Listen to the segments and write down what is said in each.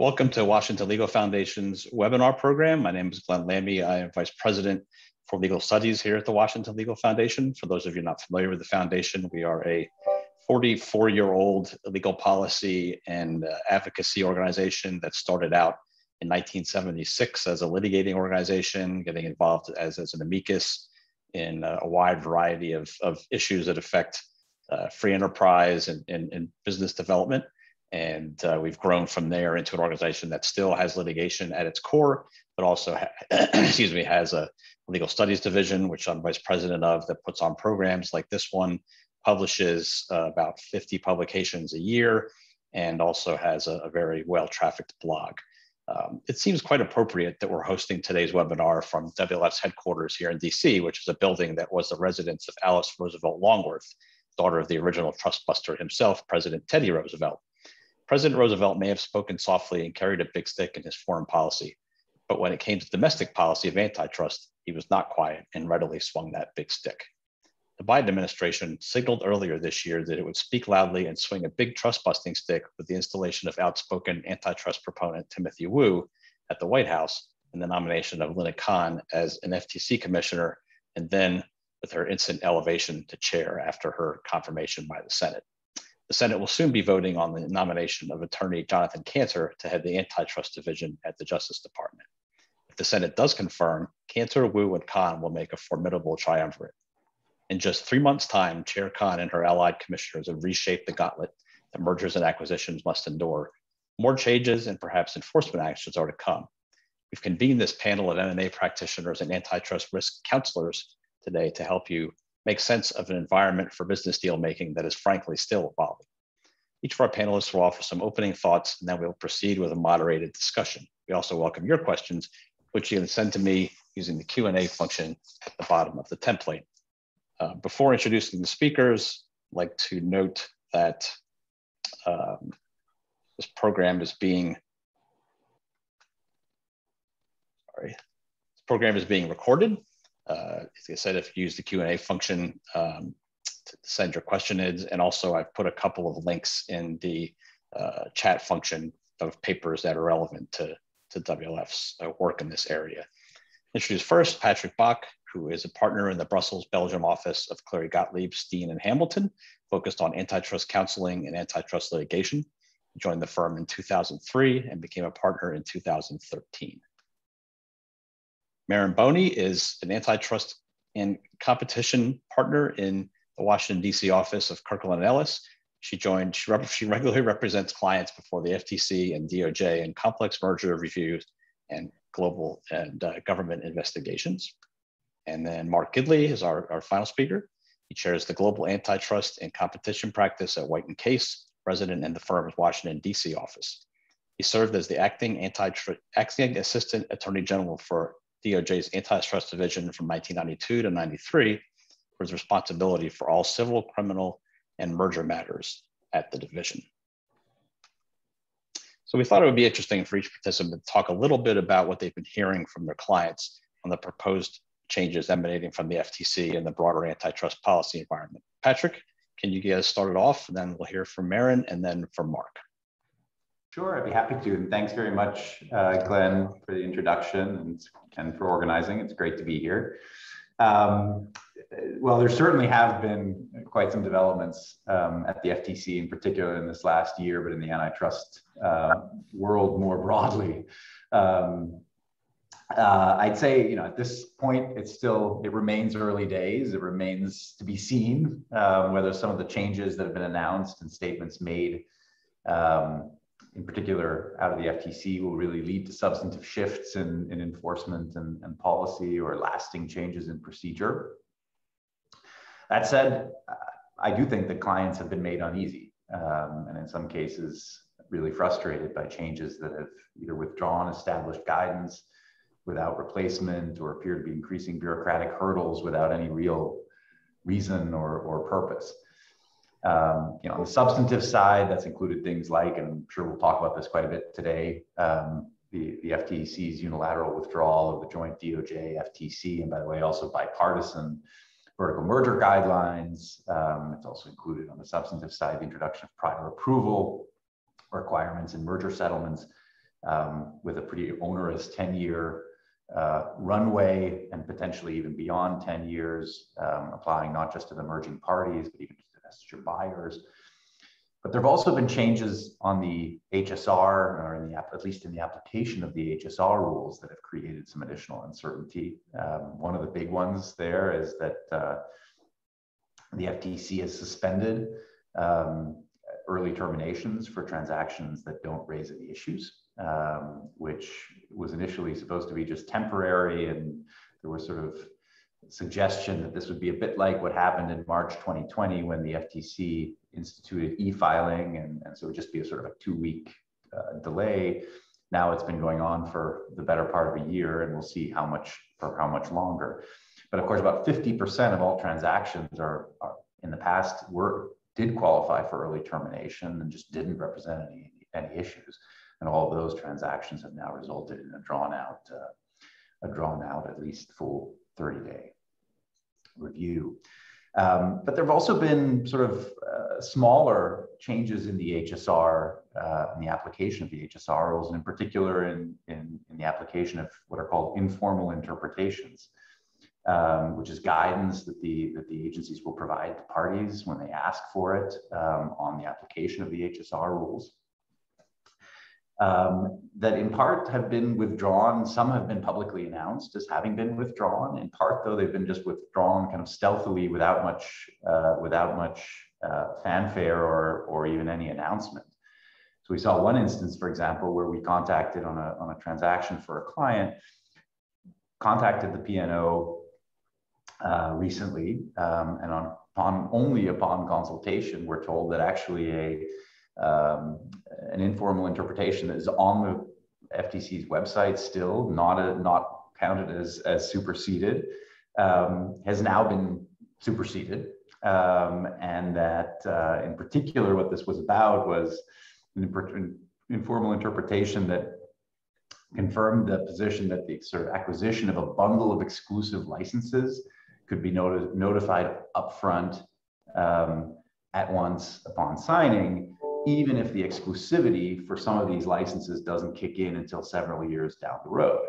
Welcome to Washington Legal Foundation's webinar program. My name is Glenn Lammi. I am Vice President for Legal Studies here at the Washington Legal Foundation. For those of you not familiar with the foundation, we are a 44 year old legal policy and uh, advocacy organization that started out in 1976 as a litigating organization, getting involved as, as an amicus in uh, a wide variety of, of issues that affect uh, free enterprise and, and, and business development. And uh, we've grown from there into an organization that still has litigation at its core, but also, ha- excuse me, has a legal studies division, which I'm vice president of, that puts on programs like this one, publishes uh, about 50 publications a year, and also has a, a very well trafficked blog. Um, it seems quite appropriate that we're hosting today's webinar from WLF's headquarters here in DC, which is a building that was the residence of Alice Roosevelt Longworth, daughter of the original trust buster himself, President Teddy Roosevelt. President Roosevelt may have spoken softly and carried a big stick in his foreign policy, but when it came to domestic policy of antitrust, he was not quiet and readily swung that big stick. The Biden administration signaled earlier this year that it would speak loudly and swing a big trust busting stick with the installation of outspoken antitrust proponent Timothy Wu at the White House and the nomination of Lina Khan as an FTC commissioner, and then with her instant elevation to chair after her confirmation by the Senate. The Senate will soon be voting on the nomination of attorney Jonathan Kanter to head the antitrust division at the Justice Department. If the Senate does confirm, Kanter, Wu, and Khan will make a formidable triumvirate. In just three months' time, Chair Khan and her allied commissioners have reshaped the gauntlet that mergers and acquisitions must endure. More changes and perhaps enforcement actions are to come. We've convened this panel of M&A practitioners and antitrust risk counselors today to help you make sense of an environment for business deal making that is frankly still evolving. Each of our panelists will offer some opening thoughts, and then we'll proceed with a moderated discussion. We also welcome your questions, which you can send to me using the Q&A function at the bottom of the template. Uh, before introducing the speakers, I'd like to note that um, this program is being, sorry, this program is being recorded uh, as I said, if you use the Q&A function um, send your question in, and also I've put a couple of links in the uh, chat function of papers that are relevant to, to WLF's uh, work in this area. Introduce first Patrick Bock, who is a partner in the Brussels, Belgium office of Cleary Gottlieb, Steen and Hamilton, focused on antitrust counseling and antitrust litigation. He joined the firm in 2003 and became a partner in 2013. Marin Boney is an antitrust and competition partner in the Washington, D.C. office of Kirkland Ellis. She joined, she, rep, she regularly represents clients before the FTC and DOJ in complex merger reviews and global and uh, government investigations. And then Mark Gidley is our, our final speaker. He chairs the global antitrust and competition practice at White and Case, resident in the firm's Washington, D.C. office. He served as the acting acting assistant attorney general for DOJ's antitrust division from 1992 to 93 was responsibility for all civil, criminal, and merger matters at the division. So we thought it would be interesting for each participant to talk a little bit about what they've been hearing from their clients on the proposed changes emanating from the FTC and the broader antitrust policy environment. Patrick, can you get us started off? Then we'll hear from Marin and then from Mark. Sure, I'd be happy to. And thanks very much, uh, Glenn, for the introduction and, and for organizing. It's great to be here. Um, well, there certainly have been quite some developments um, at the FTC, in particular in this last year, but in the antitrust uh, world more broadly. Um, uh, I'd say, you know, at this point, it's still, it remains early days. It remains to be seen uh, whether some of the changes that have been announced and statements made um, in particular out of the FTC will really lead to substantive shifts in, in enforcement and, and policy or lasting changes in procedure. That said, I do think that clients have been made uneasy um, and in some cases really frustrated by changes that have either withdrawn established guidance without replacement or appear to be increasing bureaucratic hurdles without any real reason or, or purpose. Um, you know, on the substantive side, that's included things like, and I'm sure we'll talk about this quite a bit today, um, the, the FTC's unilateral withdrawal of the joint DOJ FTC, and by the way, also bipartisan vertical merger guidelines. Um, it's also included on the substantive side, the introduction of prior approval requirements and merger settlements, um, with a pretty onerous 10 year uh, runway and potentially even beyond 10 years, um, applying not just to the merging parties, but even to divestiture buyers. But there have also been changes on the HSR, or in the at least in the application of the HSR rules, that have created some additional uncertainty. Um, one of the big ones there is that uh, the FTC has suspended um, early terminations for transactions that don't raise any issues um, which was initially supposed to be just temporary. And there was sort of suggestion that this would be a bit like what happened in March 2020 when the FTC instituted e-filing. And, and so it would just be a sort of a two week uh, delay. Now it's been going on for the better part of a year and we'll see how much for how much longer. But of course, about 50% of all transactions are, are in the past were did qualify for early termination and just didn't represent any, any issues and all of those transactions have now resulted in a drawn out, uh, a drawn out at least full 30 day review. Um, but there have also been sort of uh, smaller changes in the HSR, uh, in the application of the HSR rules, and in particular in, in, in the application of what are called informal interpretations, um, which is guidance that the, that the agencies will provide to parties when they ask for it um, on the application of the HSR rules um, that in part have been withdrawn. Some have been publicly announced as having been withdrawn. In part, though, they've been just withdrawn kind of stealthily without much, uh, without much uh, fanfare or, or even any announcement. So we saw one instance, for example, where we contacted on a, on a transaction for a client, contacted the PNO uh, recently, um, and on, upon only upon consultation, we're told that actually a um, an informal interpretation that is on the FTC's website still, not a, not counted as as superseded, um, has now been superseded, um, and that uh, in particular, what this was about was an informal interpretation that confirmed the position that the sort of acquisition of a bundle of exclusive licenses could be noti- notified upfront um, at once upon signing even if the exclusivity for some of these licenses doesn't kick in until several years down the road.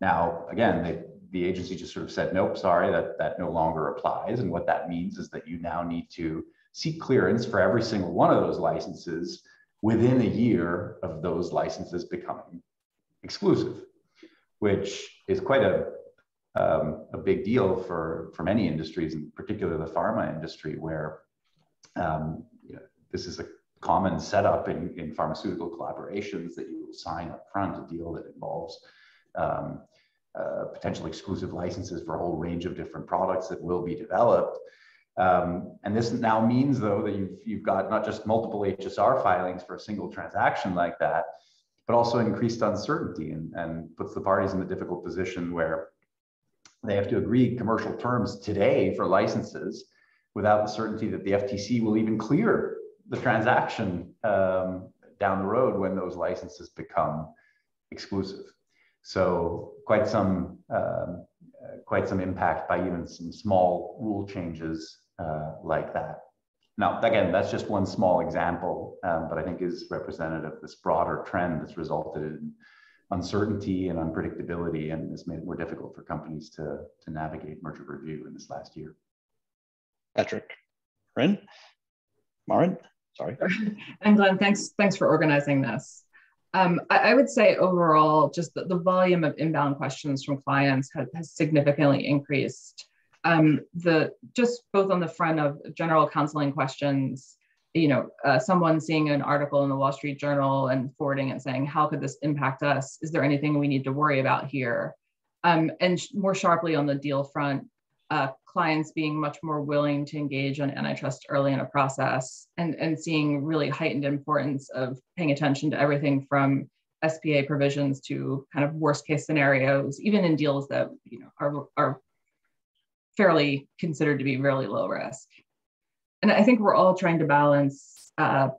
Now, again, they, the agency just sort of said, nope, sorry, that, that no longer applies. And what that means is that you now need to seek clearance for every single one of those licenses within a year of those licenses becoming exclusive, which is quite a, um, a big deal for, for many industries, in particular the pharma industry, where um, you know, this is a common setup in, in pharmaceutical collaborations that you sign up front a deal that involves um, uh, potential exclusive licenses for a whole range of different products that will be developed. Um, and this now means, though, that you've, you've got not just multiple HSR filings for a single transaction like that, but also increased uncertainty and, and puts the parties in the difficult position where they have to agree commercial terms today for licenses without the certainty that the FTC will even clear the transaction um, down the road when those licenses become exclusive. So quite some um, quite some impact by even some small rule changes uh, like that. Now, again, that's just one small example, um, but I think is representative of this broader trend that's resulted in uncertainty and unpredictability and has made it more difficult for companies to, to navigate merger review in this last year. Patrick, Ren, Marin? Sorry. and Glenn, thanks, thanks for organizing this. Um, I, I, would say overall, just the, the, volume of inbound questions from clients has, has significantly increased. Um, the just both on the front of general counseling questions, you know, uh, someone seeing an article in the Wall Street Journal and forwarding it saying, "How could this impact us? Is there anything we need to worry about here?" Um, and more sharply on the deal front, uh, clients being much more willing to engage on antitrust early in a process and, and seeing really heightened importance of paying attention to everything from SPA provisions to kind of worst case scenarios, even in deals that you know are, are fairly considered to be really low risk. And I think we're all trying to balance uh,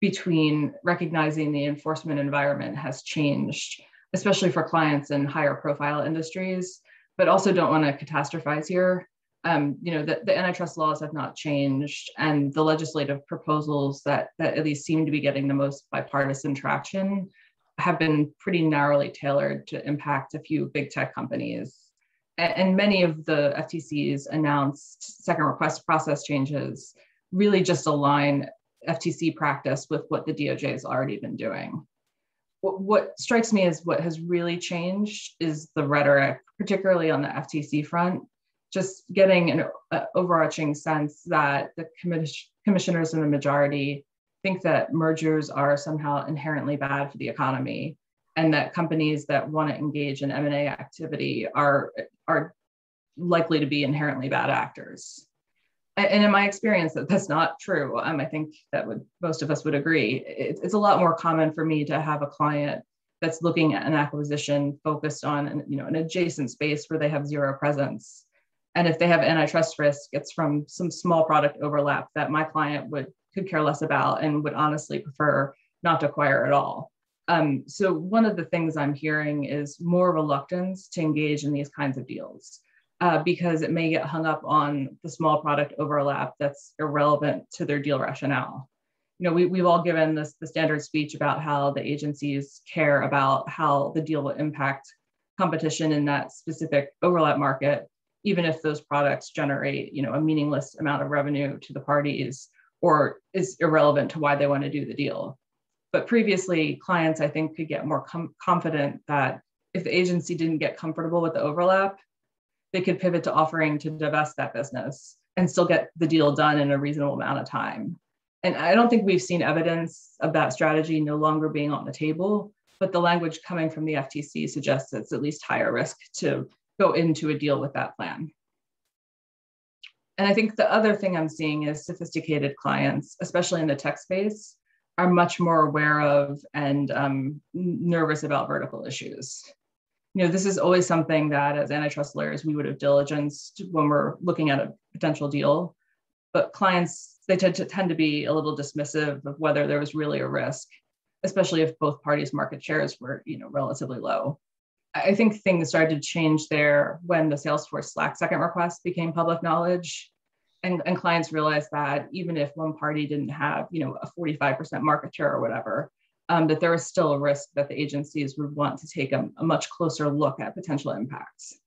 between recognizing the enforcement environment has changed, especially for clients in higher profile industries, but also don't want to catastrophize here um, you know, the, the antitrust laws have not changed, and the legislative proposals that that at least seem to be getting the most bipartisan traction have been pretty narrowly tailored to impact a few big tech companies. And many of the FTC's announced second request process changes really just align FTC practice with what the DOJ has already been doing. What, what strikes me as what has really changed is the rhetoric, particularly on the FTC front, just getting an uh, overarching sense that the commis- commissioners in the majority think that mergers are somehow inherently bad for the economy and that companies that want to engage in M&A activity are, are likely to be inherently bad actors. And in my experience, that that's not true. Um, I think that would most of us would agree. It, it's a lot more common for me to have a client that's looking at an acquisition focused on an, you know an adjacent space where they have zero presence and if they have antitrust risk, it's from some small product overlap that my client would could care less about and would honestly prefer not to acquire at all. Um, so one of the things I'm hearing is more reluctance to engage in these kinds of deals uh, because it may get hung up on the small product overlap that's irrelevant to their deal rationale. You know, we, we've all given this the standard speech about how the agencies care about how the deal will impact competition in that specific overlap market even if those products generate you know a meaningless amount of revenue to the parties or is irrelevant to why they want to do the deal. But previously clients i think could get more com- confident that if the agency didn't get comfortable with the overlap they could pivot to offering to divest that business and still get the deal done in a reasonable amount of time and i don't think we've seen evidence of that strategy no longer being on the table but the language coming from the ftc suggests it's at least higher risk to go into a deal with that plan. And I think the other thing I'm seeing is sophisticated clients, especially in the tech space, are much more aware of and um, nervous about vertical issues. You know, this is always something that as antitrust lawyers, we would have diligenced when we're looking at a potential deal. But clients, they tend to tend to be a little dismissive of whether there was really a risk, especially if both parties' market shares were, you know, relatively low. I think things started to change there when the Salesforce Slack second request became public knowledge. And, and clients realized that even if one party didn't have, you know, a 45% market share or whatever, um, that there was still a risk that the agencies would want to take a, a much closer look at potential impacts.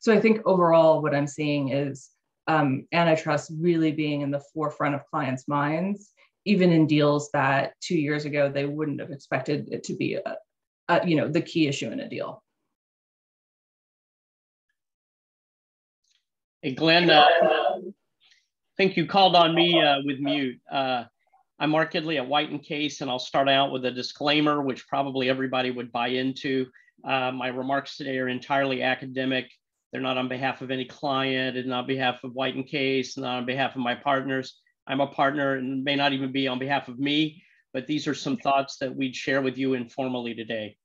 So I think overall, what I'm seeing is um, antitrust really being in the forefront of clients' minds, even in deals that two years ago they wouldn't have expected it to be, a, a, you know, the key issue in a deal. Hey, Glenn, uh, I think you called on me uh, with mute. Uh, I'm Mark Gidley at White and Case, and I'll start out with a disclaimer, which probably everybody would buy into. Uh, my remarks today are entirely academic. They're not on behalf of any client, and not on behalf of White and Case, not on behalf of my partners. I'm a partner and may not even be on behalf of me, but these are some thoughts that we'd share with you informally today.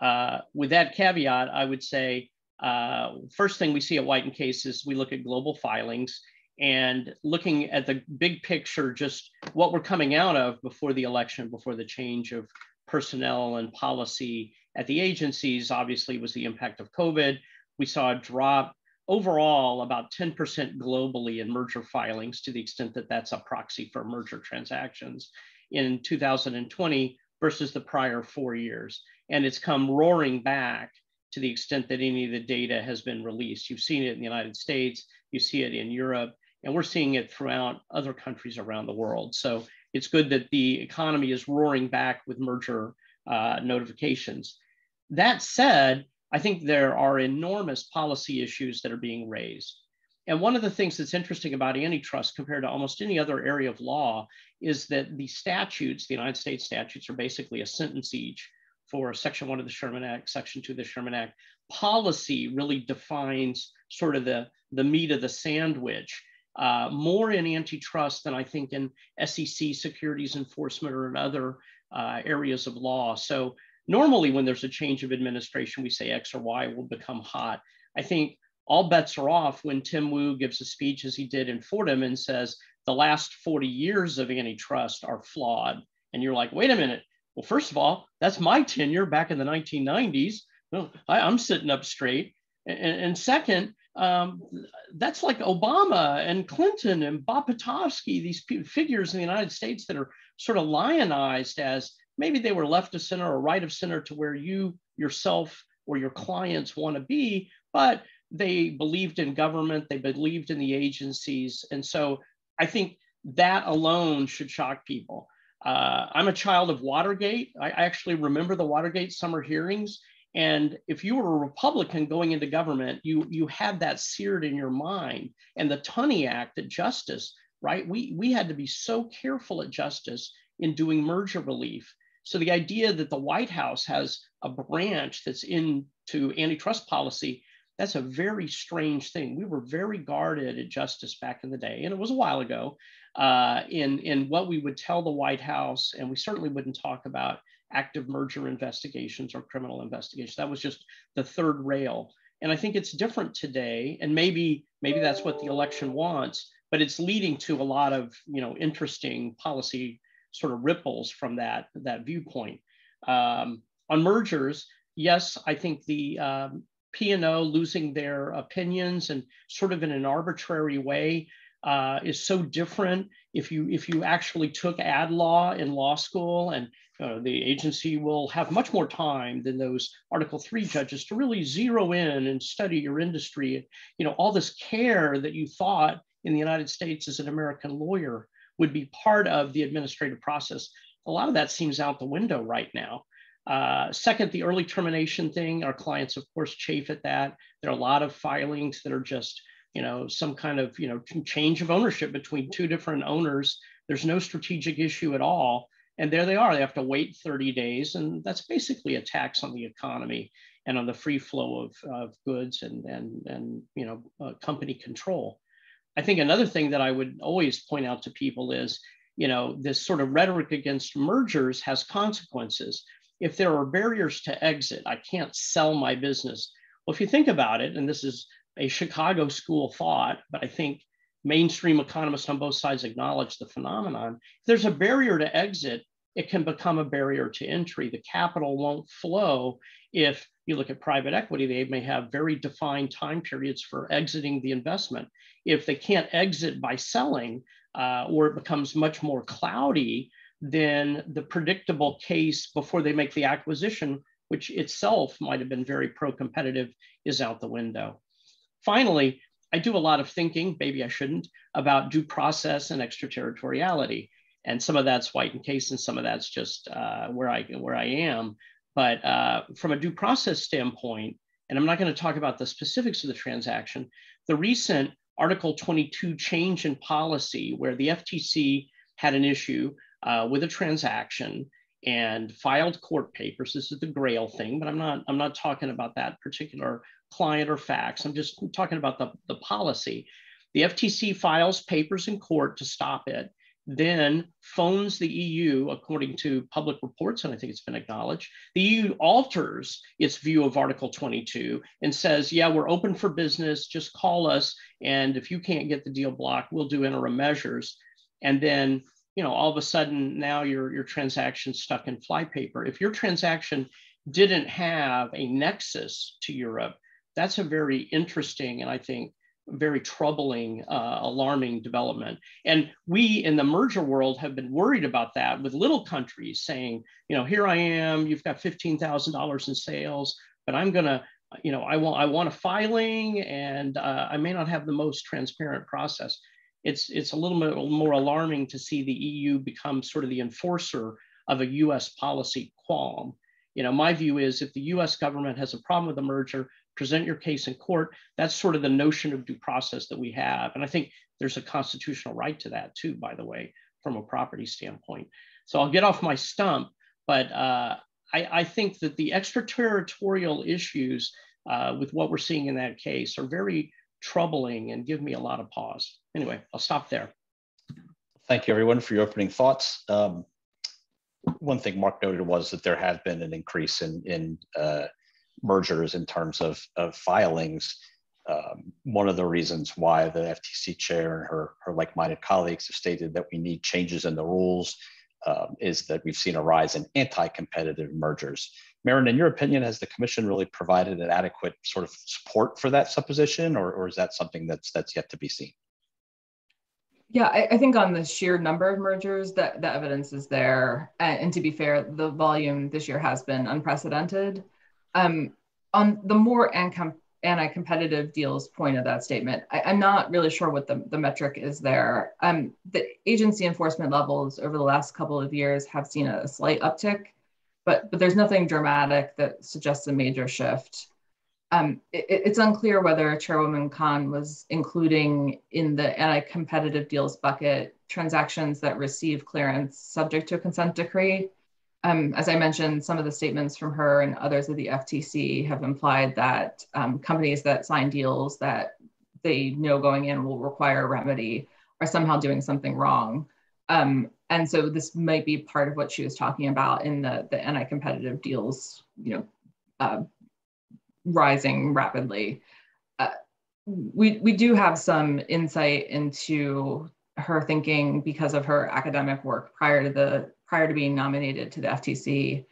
Uh, with that caveat, I would say uh, first thing we see at White and Case is we look at global filings and looking at the big picture, just what we're coming out of before the election, before the change of personnel and policy at the agencies, obviously was the impact of COVID. We saw a drop overall about 10% globally in merger filings to the extent that that's a proxy for merger transactions in 2020 versus the prior four years. And it's come roaring back to the extent that any of the data has been released. You've seen it in the United States, you see it in Europe, and we're seeing it throughout other countries around the world. So it's good that the economy is roaring back with merger uh, notifications. That said, I think there are enormous policy issues that are being raised. And one of the things that's interesting about antitrust compared to almost any other area of law is that the statutes, the United States statutes, are basically a sentence each for Section 1 of the Sherman Act, Section 2 of the Sherman Act. Policy really defines sort of the, the meat of the sandwich. Uh, more in antitrust than I think in SEC securities enforcement or in other uh, areas of law. So normally when there's a change of administration, we say X or Y will become hot. I think all bets are off when Tim Wu gives a speech as he did in Fordham and says the last 40 years of antitrust are flawed. And you're like, wait a minute, well, first of all, that's my tenure back in the 1990s. Well, I, am sitting up straight. And, and second, um, that's like Obama and Clinton and Bob Pitofsky, these figures in the United States that are sort of lionized as maybe they were left of center or right of center to where you yourself or your clients want to be, but they believed in government, they believed in the agencies. And so I think that alone should shock people. Uh, I'm a child of Watergate. I actually remember the Watergate summer hearings. And if you were a Republican going into government, you, you had that seared in your mind. And the Tunney Act at Justice, right? We, we had to be so careful at Justice in doing merger relief. So the idea that the White House has a branch that's into antitrust policy, that's a very strange thing. We were very guarded at Justice back in the day, and it was a while ago, uh, in, in what we would tell the White House, and we certainly wouldn't talk about active merger investigations or criminal investigations. That was just the third rail. And I think it's different today, and maybe maybe that's what the election wants, but it's leading to a lot of you know interesting policy sort of ripples from that that viewpoint. Um, on mergers, yes, I think the um, PNO losing their opinions and sort of in an arbitrary way uh, is so different. If you if you actually took ad law in law school, and uh, the agency will have much more time than those Article Three judges to really zero in and study your industry. You know all this care that you thought in the United States as an American lawyer would be part of the administrative process. A lot of that seems out the window right now. Uh, second, the early termination thing, our clients, of course, chafe at that. There are a lot of filings that are just, you know, some kind of, you know, change of ownership between two different owners. There's no strategic issue at all. And there they are. They have to wait 30 days. And that's basically a tax on the economy and on the free flow of, of goods and, and, and you know, uh, company control. I think another thing that I would always point out to people is, you know, this sort of rhetoric against mergers has consequences. If there are barriers to exit, I can't sell my business. Well, if you think about it, and this is a Chicago school thought, but I think mainstream economists on both sides acknowledge the phenomenon. If there's a barrier to exit, it can become a barrier to entry. The capital won't flow if you look at private equity, they may have very defined time periods for exiting the investment. If they can't exit by selling, uh, or it becomes much more cloudy, then the predictable case before they make the acquisition, which itself might have been very pro competitive, is out the window. Finally, I do a lot of thinking, maybe I shouldn't, about due process and extraterritoriality. And some of that's White and Case, and some of that's just uh, where I where I am. But uh, from a due process standpoint, and I'm not going to talk about the specifics of the transaction, the recent Article 22 change in policy, where the FTC had an issue uh, with a transaction and filed court papers. This is the Grail thing, but I'm not I'm not talking about that particular client or facts. I'm just talking about the, the policy. The FTC files papers in court to stop it then phones the EU according to public reports, and I think it's been acknowledged. The EU alters its view of Article 22 and says, yeah, we're open for business, just call us. And if you can't get the deal blocked, we'll do interim measures. And then, you know, all of a sudden now your, your transaction stuck in flypaper. If your transaction didn't have a nexus to Europe, that's a very interesting and I think very troubling, uh, alarming development. And we in the merger world have been worried about that with little countries saying, you know, here I am, you've got $15,000 in sales, but I'm going to, you know, I want, I want a filing and uh, I may not have the most transparent process. It's, it's a little bit more alarming to see the EU become sort of the enforcer of a US policy qualm. You know, my view is if the US government has a problem with the merger, present your case in court. That's sort of the notion of due process that we have. And I think there's a constitutional right to that too, by the way, from a property standpoint. So I'll get off my stump, but uh, I, I, think that the extraterritorial issues uh, with what we're seeing in that case are very troubling and give me a lot of pause. Anyway, I'll stop there. Thank you everyone for your opening thoughts. Um, one thing Mark noted was that there has been an increase in, in uh, mergers in terms of, of filings. Um, one of the reasons why the FTC chair and her, her like-minded colleagues have stated that we need changes in the rules um, is that we've seen a rise in anti-competitive mergers. Marin, in your opinion, has the commission really provided an adequate sort of support for that supposition, or, or is that something that's that's yet to be seen? Yeah, I, I, think on the sheer number of mergers, that the evidence is there. And, and, to be fair, the volume this year has been unprecedented. Um, on the more anti-competitive deals point of that statement, I, am not really sure what the, the metric is there. Um, the agency enforcement levels over the last couple of years have seen a, slight uptick, but, but there's nothing dramatic that suggests a major shift. Um, it, it's unclear whether Chairwoman Khan was including in the anti-competitive deals bucket transactions that receive clearance subject to a consent decree. Um, as I mentioned, some of the statements from her and others of the FTC have implied that um, companies that sign deals that they know going in will require a remedy are somehow doing something wrong. Um, and so this might be part of what she was talking about in the, the anti-competitive deals, you know, uh, rising rapidly. Uh, we, we do have some insight into her thinking because of her academic work prior to the prior to being nominated to the FTC.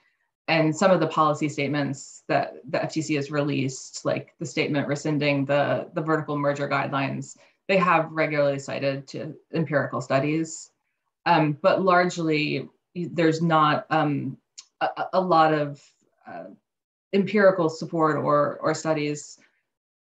And some of the policy statements that the FTC has released, like the statement rescinding the, the vertical merger guidelines, they have regularly cited to empirical studies. Um, but largely, there's not um, a, a, lot of uh, empirical support or, or studies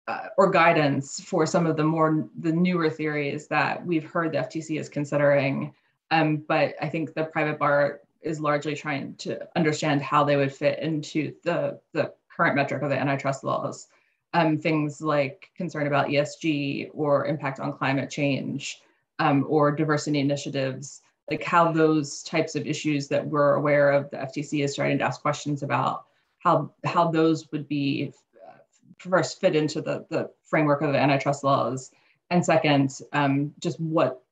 uh, or guidance for some of the more the newer theories that we've heard the FTC is considering. Um, but I think the private bar is largely trying to understand how they would fit into the, the current metric of the antitrust laws. Um, things like concern about ESG or impact on climate change um, or diversity initiatives, like how those types of issues that we're aware of, the FTC is starting to ask questions about how how those would be uh, first fit into the the framework of the antitrust laws, and second, um, just what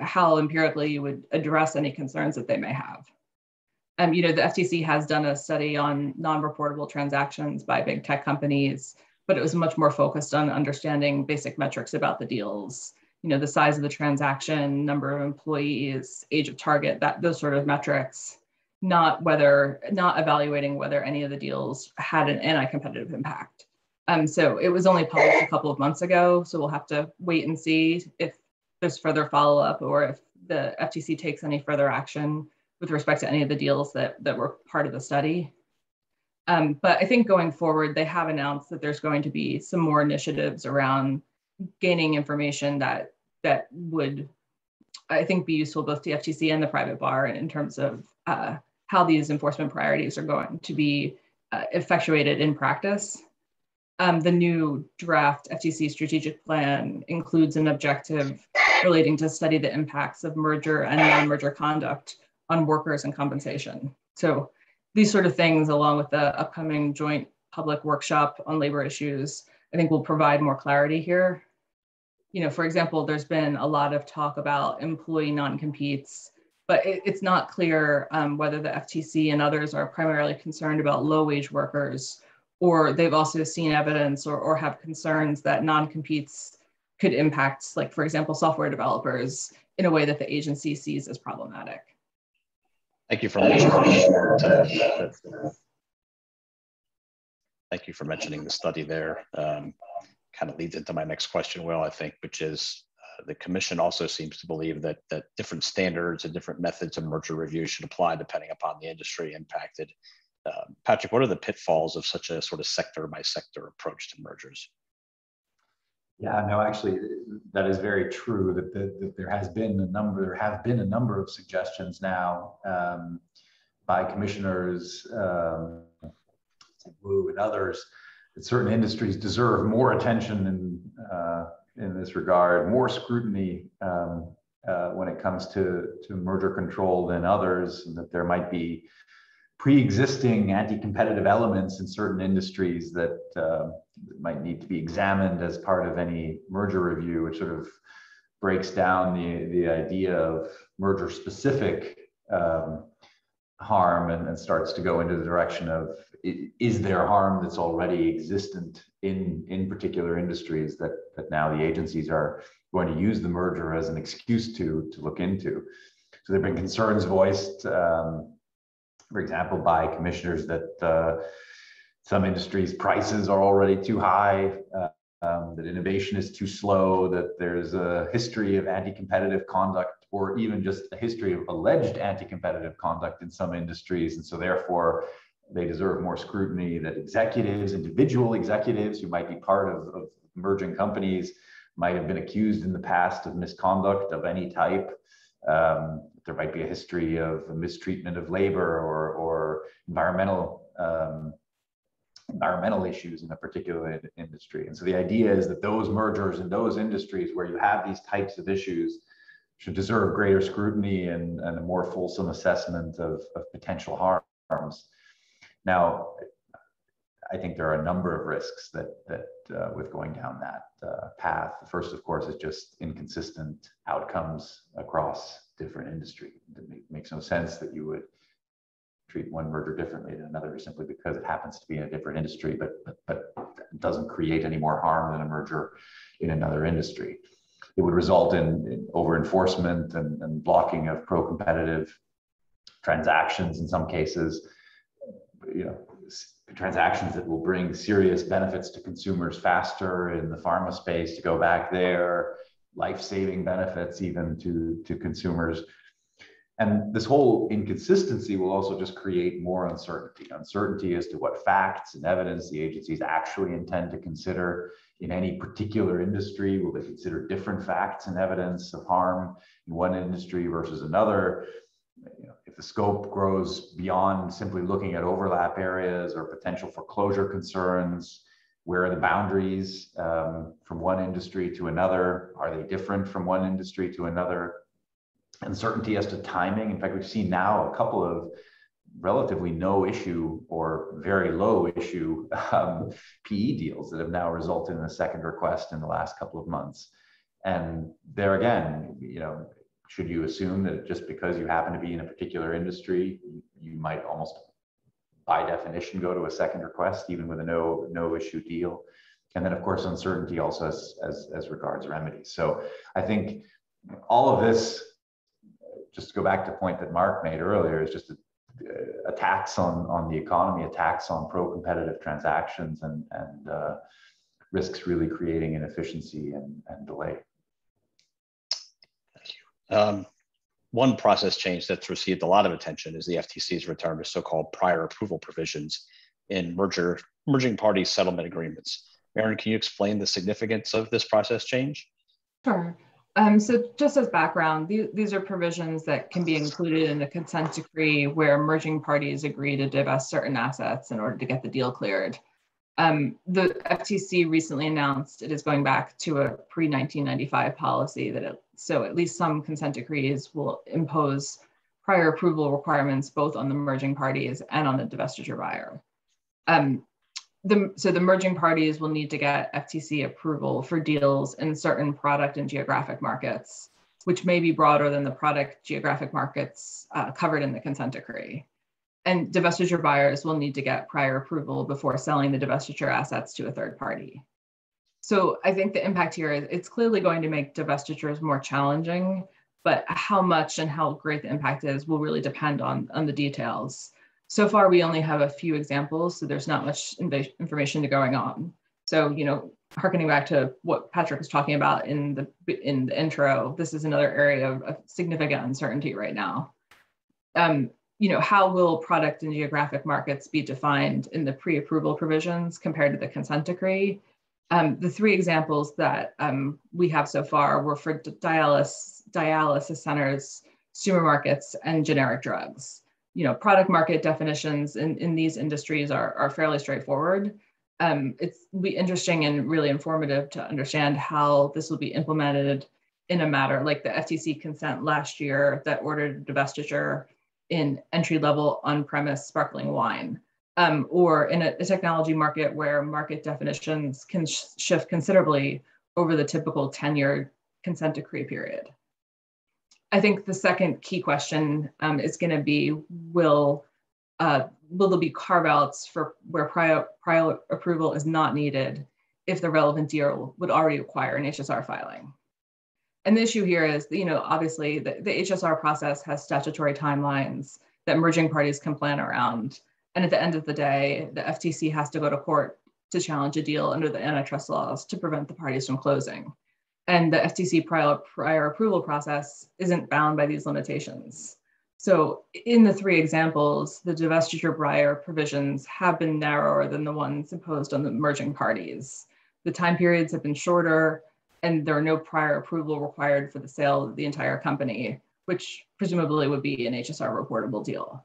how empirically you would address any concerns that they may have. Um, you know, the FTC has done a study on non-reportable transactions by big tech companies, but it was much more focused on understanding basic metrics about the deals. You know, the size of the transaction, number of employees, age of target, that those sort of metrics not whether not evaluating whether any of the deals had an anti-competitive impact. Um, so it was only published a couple of months ago, so we'll have to wait and see if there's further follow-up or if the FTC takes any further action with respect to any of the deals that, that were part of the study. Um, but I think going forward, they have announced that there's going to be some more initiatives around gaining information that that would, I think, be useful both to the FTC and the private bar in terms of uh, how these enforcement priorities are going to be uh, effectuated in practice. Um, the new draft FTC strategic plan includes an objective relating to study the impacts of merger and non-merger conduct on workers and compensation. So these sort of things, along with the upcoming joint public workshop on labor issues, I think will provide more clarity here. You know, for example, there's been a lot of talk about employee non-competes but it, it's not clear um, whether the FTC and others are primarily concerned about low wage workers or they've also seen evidence or, or have concerns that non-competes could impact, like for example, software developers in a way that the agency sees as problematic. Thank you for mentioning. Thank you for mentioning the study there. Um, kind of leads into my next question, Will, I think, which is the commission also seems to believe that that different standards and different methods of merger review should apply depending upon the industry impacted. Uh, Patrick, what are the pitfalls of such a sort of sector by sector approach to mergers? Yeah, no, actually, that is very true. That, the, that there has been a number, there have been a number of suggestions now um, by commissioners, um, Wu and others, that certain industries deserve more attention and uh, in this regard, more scrutiny um, uh, when it comes to, to merger control than others, and that there might be pre-existing anti-competitive elements in certain industries that, uh, might need to be examined as part of any merger review, which sort of breaks down the, the idea of merger specific um, harm and, and starts to go into the direction of is there harm that's already existent in in particular industries that that now the agencies are going to use the merger as an excuse to to look into? So there have been concerns voiced um, for example by commissioners that uh, some industries prices are already too high uh, um, that innovation is too slow, that there's a history of anti-competitive conduct, or even just a history of alleged anti-competitive conduct in some industries, and so therefore they deserve more scrutiny. That executives, individual executives who might be part of, of merging companies, might have been accused in the past of misconduct of any type. Um, there might be a history of mistreatment of labor or, or environmental um, environmental issues in a particular industry. And so the idea is that those mergers in those industries where you have these types of issues should deserve greater scrutiny and, and a more fulsome assessment of, of potential harms. Now, I think there are a number of risks that, that uh, with going down that uh, path. The first, of course, is just inconsistent outcomes across different industry. It makes no sense that you would treat one merger differently than another simply because it happens to be in a different industry, but, but, but doesn't create any more harm than a merger in another industry. It would result in, in over enforcement and, and blocking of pro competitive transactions in some cases. You know, transactions that will bring serious benefits to consumers faster in the pharma space to go back there, life-saving benefits even to, to consumers and this whole inconsistency will also just create more uncertainty uncertainty as to what facts and evidence the agencies actually intend to consider in any particular industry. Will they consider different facts and evidence of harm in one industry versus another? You know, if the scope grows beyond simply looking at overlap areas or potential foreclosure concerns, where are the boundaries um, from one industry to another? Are they different from one industry to another? uncertainty as to timing. In fact, we've seen now a couple of relatively no issue or very low issue um, PE deals that have now resulted in a second request in the last couple of months. And there again, you know, should you assume that just because you happen to be in a particular industry, you might almost by definition go to a second request, even with a no no issue deal? And then of course uncertainty also as as, as regards remedies. So I think all of this just to go back to point that Mark made earlier, is just a, a tax on, on the economy, a tax on pro-competitive transactions and, and uh, risks really creating inefficiency and, and delay. Thank you. Um, one process change that's received a lot of attention is the FTC's return to so-called prior approval provisions in merger merging party settlement agreements. Marin, can you explain the significance of this process change? Sure. Um, so just as background, these, these are provisions that can be included in a consent decree where merging parties agree to divest certain assets in order to get the deal cleared. Um, the FTC recently announced it is going back to a pre-1995 policy that it, so at least some consent decrees will impose prior approval requirements both on the merging parties and on the divestiture buyer. Um, the, so the merging parties will need to get FTC approval for deals in certain product and geographic markets, which may be broader than the product geographic markets uh, covered in the consent decree. And divestiture buyers will need to get prior approval before selling the divestiture assets to a third party. So I think the impact here is it's clearly going to make divestitures more challenging, but how much and how great the impact is will really depend on, on the details so far we only have a few examples, so there's not much information going on. So, you know, harkening back to what Patrick was talking about in the in the intro, this is another area of, of significant uncertainty right now. Um, you know, how will product and geographic markets be defined in the pre-approval provisions compared to the consent decree? Um, the three examples that um, we have so far were for dialysis, dialysis centers, supermarkets, and generic drugs you know, product market definitions in, in these industries are, are fairly straightforward. Um, it's be interesting and really informative to understand how this will be implemented in a matter like the FTC consent last year that ordered divestiture in entry level on premise sparkling wine, um, or in a, a, technology market where market definitions can sh shift considerably over the typical 10 year consent decree period. I think the second key question um, is going to be will uh, will there be carve outs for where prior, prior approval is not needed if the relevant deal would already require an HSR filing? And the issue here is, you know, obviously the, the HSR process has statutory timelines that merging parties can plan around. And at the end of the day, the FTC has to go to court to challenge a deal under the antitrust laws to prevent the parties from closing. And the FTC prior, prior approval process isn't bound by these limitations. So in the three examples, the divestiture prior provisions have been narrower than the ones imposed on the merging parties. The time periods have been shorter, and there are no prior approval required for the sale of the entire company, which presumably would be an HSR reportable deal.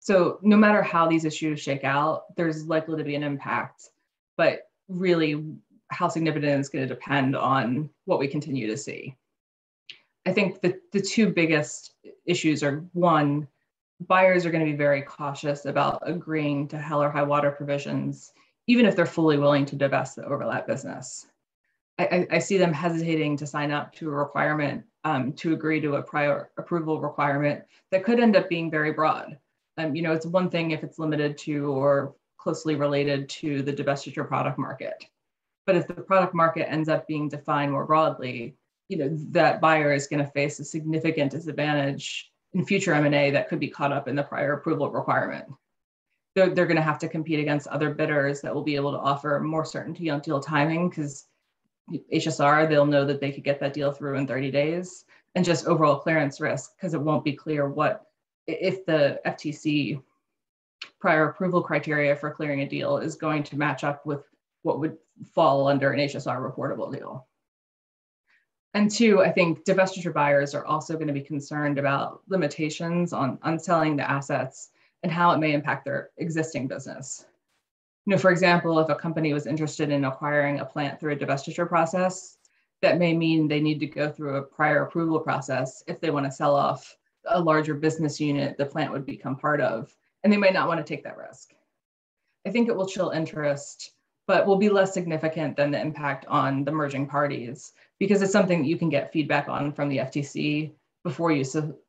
So no matter how these issues shake out, there's likely to be an impact, but really how significant is going to depend on what we continue to see. I think the, the two biggest issues are one, buyers are going to be very cautious about agreeing to hell or high water provisions, even if they're fully willing to divest the overlap business. I, I see them hesitating to sign up to a requirement um, to agree to a prior approval requirement that could end up being very broad. Um, you know, it's one thing if it's limited to or closely related to the divestiture product market. But if the product market ends up being defined more broadly, you know, that buyer is going to face a significant disadvantage in future M&A that could be caught up in the prior approval requirement. They're, they're going to have to compete against other bidders that will be able to offer more certainty on deal timing because HSR, they'll know that they could get that deal through in 30 days and just overall clearance risk because it won't be clear what if the FTC prior approval criteria for clearing a deal is going to match up with what would fall under an HSR reportable deal. And two, I think divestiture buyers are also going to be concerned about limitations on, on selling the assets and how it may impact their existing business. You know, for example, if a company was interested in acquiring a plant through a divestiture process, that may mean they need to go through a prior approval process if they want to sell off a larger business unit the plant would become part of, and they might not want to take that risk. I think it will chill interest, but will be less significant than the impact on the merging parties because it's something you can get feedback on from the FTC before you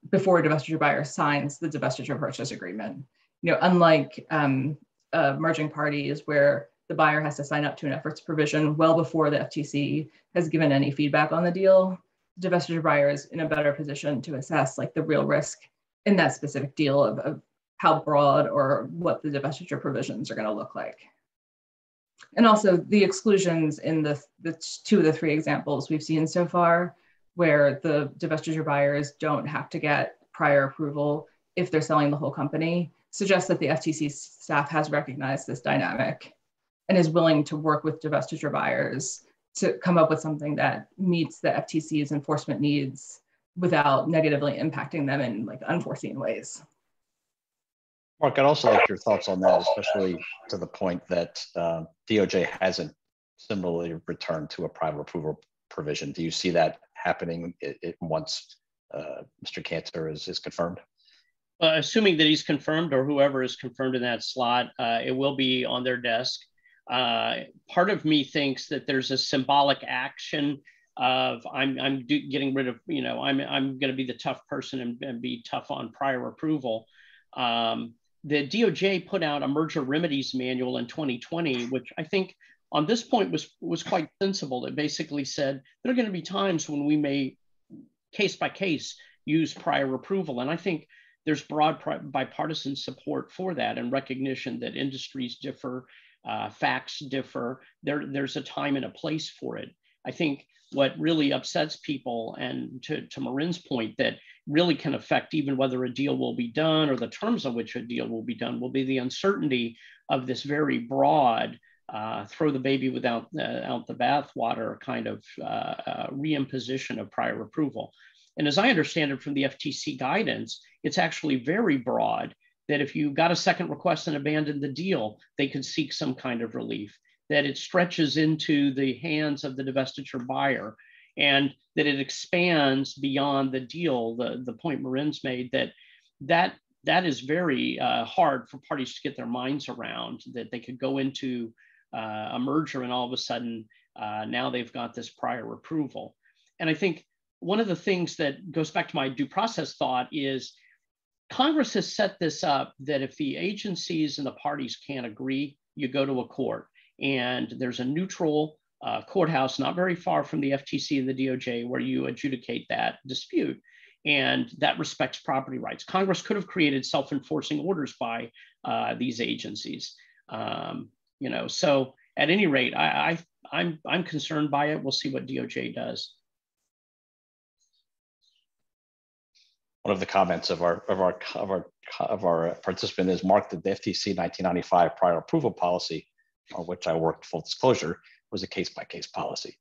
before a divestiture buyer signs the divestiture purchase agreement. You know, unlike um, uh, merging parties where the buyer has to sign up to an efforts provision well before the FTC has given any feedback on the deal The divestiture buyer is in a better position to assess like the real risk in that specific deal of, of how broad or what the divestiture provisions are going to look like. And also the exclusions in the, the two of the three examples we've seen so far, where the divestiture buyers don't have to get prior approval if they're selling the whole company, suggests that the FTC staff has recognized this dynamic and is willing to work with divestiture buyers to come up with something that meets the FTC's enforcement needs without negatively impacting them in like unforeseen ways. Mark, I'd also like your thoughts on that, especially to the point that uh, DOJ hasn't similarly returned to a private approval provision. Do you see that happening it, it once uh, Mr. Kanter is, is confirmed? Uh, assuming that he's confirmed or whoever is confirmed in that slot, uh, it will be on their desk. Uh, part of me thinks that there's a symbolic action of I'm I'm do, getting rid of you know I'm I'm going to be the tough person and, and, be tough on prior approval. Um, the DOJ put out a merger remedies manual in 2020, which I think on this point was was quite sensible. It basically said there are going to be times when we may case by case use prior approval, and I think there's broad bipartisan support for that and recognition that industries differ uh, facts differ. There, there's a time and a place for it. I think what really upsets people, and to, to Marin's point, that really can affect even whether a deal will be done or the terms on which a deal will be done, will be the uncertainty of this very broad uh, throw the baby without uh, out the bathwater kind of uh, uh, reimposition of prior approval. And as I understand it from the FTC guidance, it's actually very broad that if you got a second request and abandoned the deal, they could seek some kind of relief, that it stretches into the hands of the divestiture buyer, and that it expands beyond the deal, the, the point Marin's made that that that is very uh, hard for parties to get their minds around, that they could go into uh, a merger and all of a sudden uh, now they've got this prior approval. And I think one of the things that goes back to my due process thought is Congress has set this up that if the agencies and the parties can't agree, you go to a court. And there's a neutral uh, courthouse not very far from the FTC and the DOJ where you adjudicate that dispute. And that respects property rights. Congress could have created self enforcing orders by uh, these agencies. Um, you know. So at any rate, I, I I'm I'm concerned by it. We'll see what DOJ does. One of the comments of our of our of our of our participant is marked that the FTC 1995 prior approval policy, on which I worked full disclosure, was a case by case policy.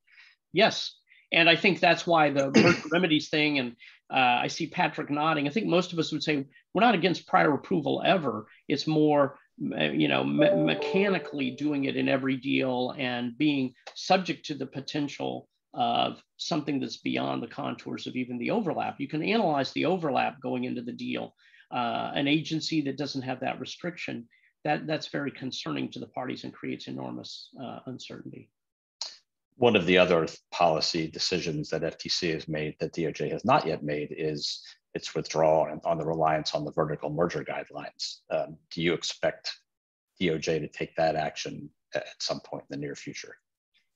Yes, and I think that's why the remedies thing, and uh, I see Patrick nodding. I think most of us would say we're not against prior approval ever. It's more, you know, me mechanically doing it in every deal and being subject to the potential of something that's beyond the contours of even the overlap. You can analyze the overlap going into the deal. Uh, an agency that doesn't have that restriction, that, that's very concerning to the parties and creates enormous uh, uncertainty one of the other policy decisions that FTC has made that DOJ has not yet made is its withdrawal on the reliance on the vertical merger guidelines. Um, do you expect DOJ to take that action at some point in the near future?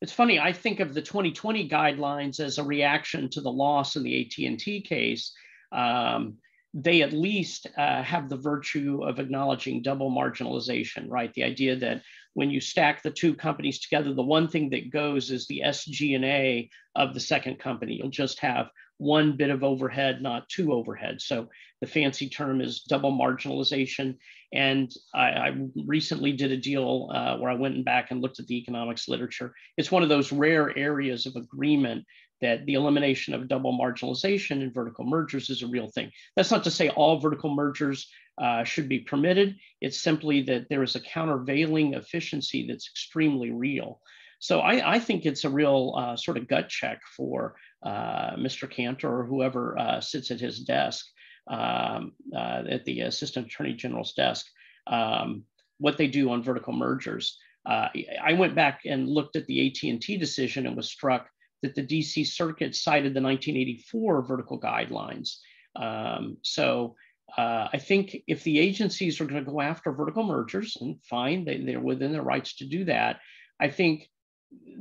It's funny. I think of the 2020 guidelines as a reaction to the loss in the AT&T case. Um, they at least uh, have the virtue of acknowledging double marginalization, right? The idea that when you stack the two companies together, the one thing that goes is the SG&A of the second company. You'll just have one bit of overhead, not two overhead. So the fancy term is double marginalization. And I, I recently did a deal uh, where I went back and looked at the economics literature. It's one of those rare areas of agreement that the elimination of double marginalization in vertical mergers is a real thing. That's not to say all vertical mergers uh, should be permitted. It's simply that there is a countervailing efficiency that's extremely real. So I, I think it's a real uh, sort of gut check for uh, Mr. Kanter or whoever uh, sits at his desk, um, uh, at the Assistant Attorney General's desk, um, what they do on vertical mergers. Uh, I went back and looked at the AT&T decision and was struck that the DC Circuit cited the 1984 vertical guidelines. Um, so uh, I think if the agencies are going to go after vertical mergers, and fine, they, they're within their rights to do that. I think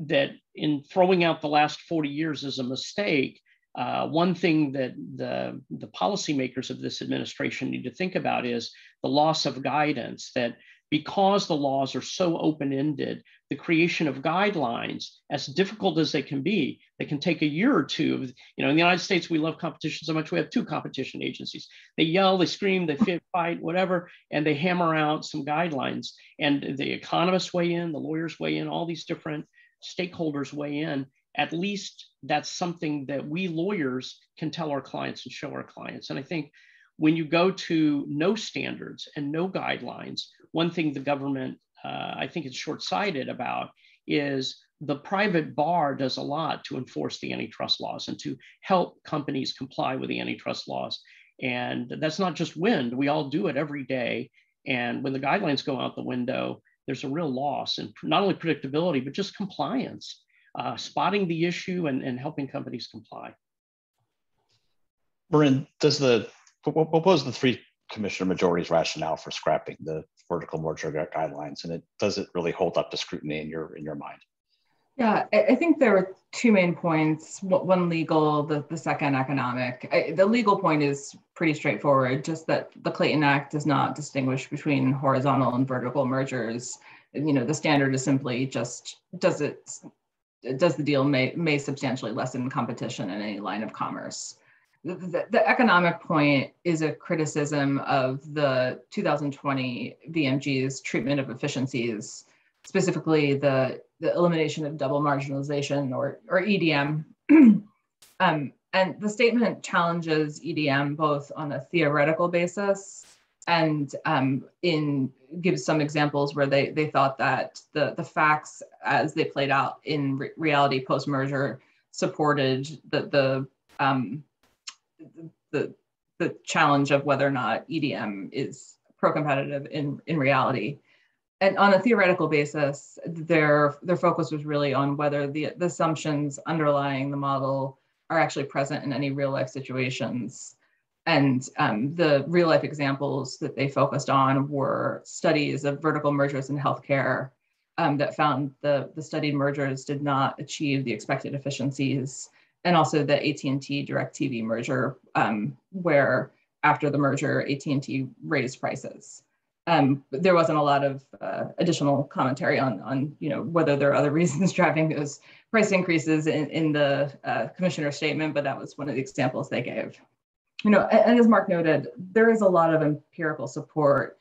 that in throwing out the last 40 years as a mistake, uh, one thing that the, the policymakers of this administration need to think about is the loss of guidance that because the laws are so open-ended, the creation of guidelines, as difficult as they can be, they can take a year or two. Of, You know, in the United States, we love competition so much. We have two competition agencies. They yell, they scream, they fight, whatever, and they hammer out some guidelines. And the economists weigh in, the lawyers weigh in, all these different stakeholders weigh in. At least that's something that we lawyers can tell our clients and show our clients. And I think when you go to no standards and no guidelines, one thing the government, uh, I think, is short sighted about is the private bar does a lot to enforce the antitrust laws and to help companies comply with the antitrust laws. And that's not just wind, we all do it every day. And when the guidelines go out the window, there's a real loss in not only predictability, but just compliance, uh, spotting the issue and, and helping companies comply. Marin, does the what, was the three commissioner majority's rationale for scrapping the vertical merger guidelines, and it does it really hold up to scrutiny in your in your mind? Yeah, I think there were two main points. One legal, the, the second economic. I, the legal point is pretty straightforward, just that the Clayton Act does not distinguish between horizontal and vertical mergers. You know, the standard is simply just does it does the deal may may substantially lessen competition in any line of commerce the, the, economic point is a criticism of the 2020 VMG's treatment of efficiencies, specifically the, the elimination of double marginalization or, or EDM. um, and the statement challenges EDM both on a theoretical basis and um, in gives some examples where they, they thought that the, the facts as they played out in re reality post-merger supported the, the um, the the challenge of whether or not EDM is pro-competitive in, in reality. And on a theoretical basis, their their focus was really on whether the, the assumptions underlying the model are actually present in any real life situations. And um, the real life examples that they focused on were studies of vertical mergers in healthcare um, that found the, the studied mergers did not achieve the expected efficiencies and also the AT&T DirecTV merger, um, where after the merger, AT&T raised prices. Um, there wasn't a lot of uh, additional commentary on, on you know whether there are other reasons driving those price increases in, in the uh, commissioner's statement, but that was one of the examples they gave. You know, and, as Mark noted, there is a lot of empirical support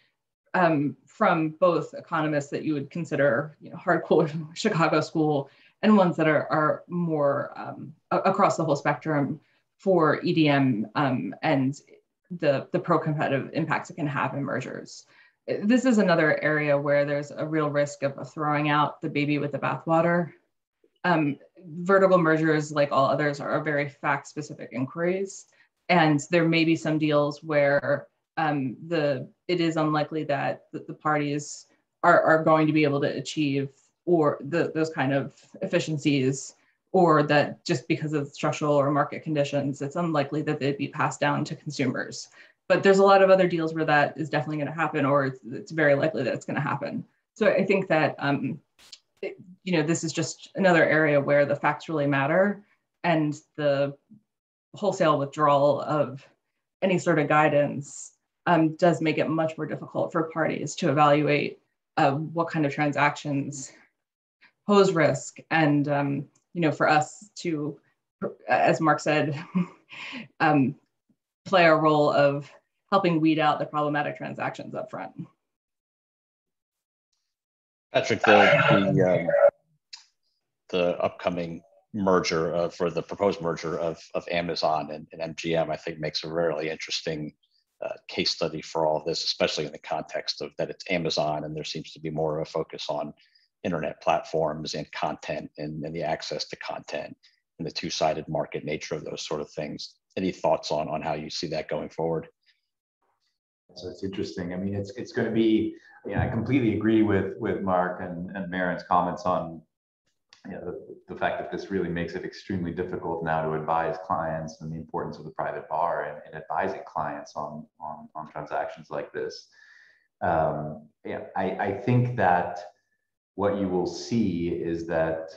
um, from both economists that you would consider you know, hardcore Chicago school and ones that are, are more um, across the whole spectrum for EDM um, and the, the pro-competitive impacts it can have in mergers. This is another area where there's a real risk of, throwing out the baby with the bathwater. Um, vertical mergers, like all others, are very fact-specific inquiries. And there may be some deals where um, the it is unlikely that the, the parties are, are going to be able to achieve or the, those kind of efficiencies or that just because of structural or market conditions, it's unlikely that they'd be passed down to consumers. But there's a lot of other deals where that is definitely going to happen, or it's, it's, very likely that it's going to happen. So I think that um, it, you know this is just another area where the facts really matter, and the wholesale withdrawal of any sort of guidance um, does make it much more difficult for parties to evaluate uh, what kind of transactions pose risk and um, you know for us to as mark said um, play a role of helping weed out the problematic transactions up front patrick the the, um, the upcoming merger for the proposed merger of, of amazon and, and mgm i think makes a really interesting uh, case study for all of this, especially in the context of that it's Amazon and there seems to be more of a focus on internet platforms and content and, and the access to content and the two-sided market nature of those sort of things. Any thoughts on on how you see that going forward? So it's interesting. I mean, it's it's going to be. Yeah, I completely agree with with Mark and and Marin's comments on know, the, the, fact that this really makes it extremely difficult now to advise clients and the importance of the private bar and, and advising clients on, on, on, transactions like this. Um, yeah, I, I think that what you will see is that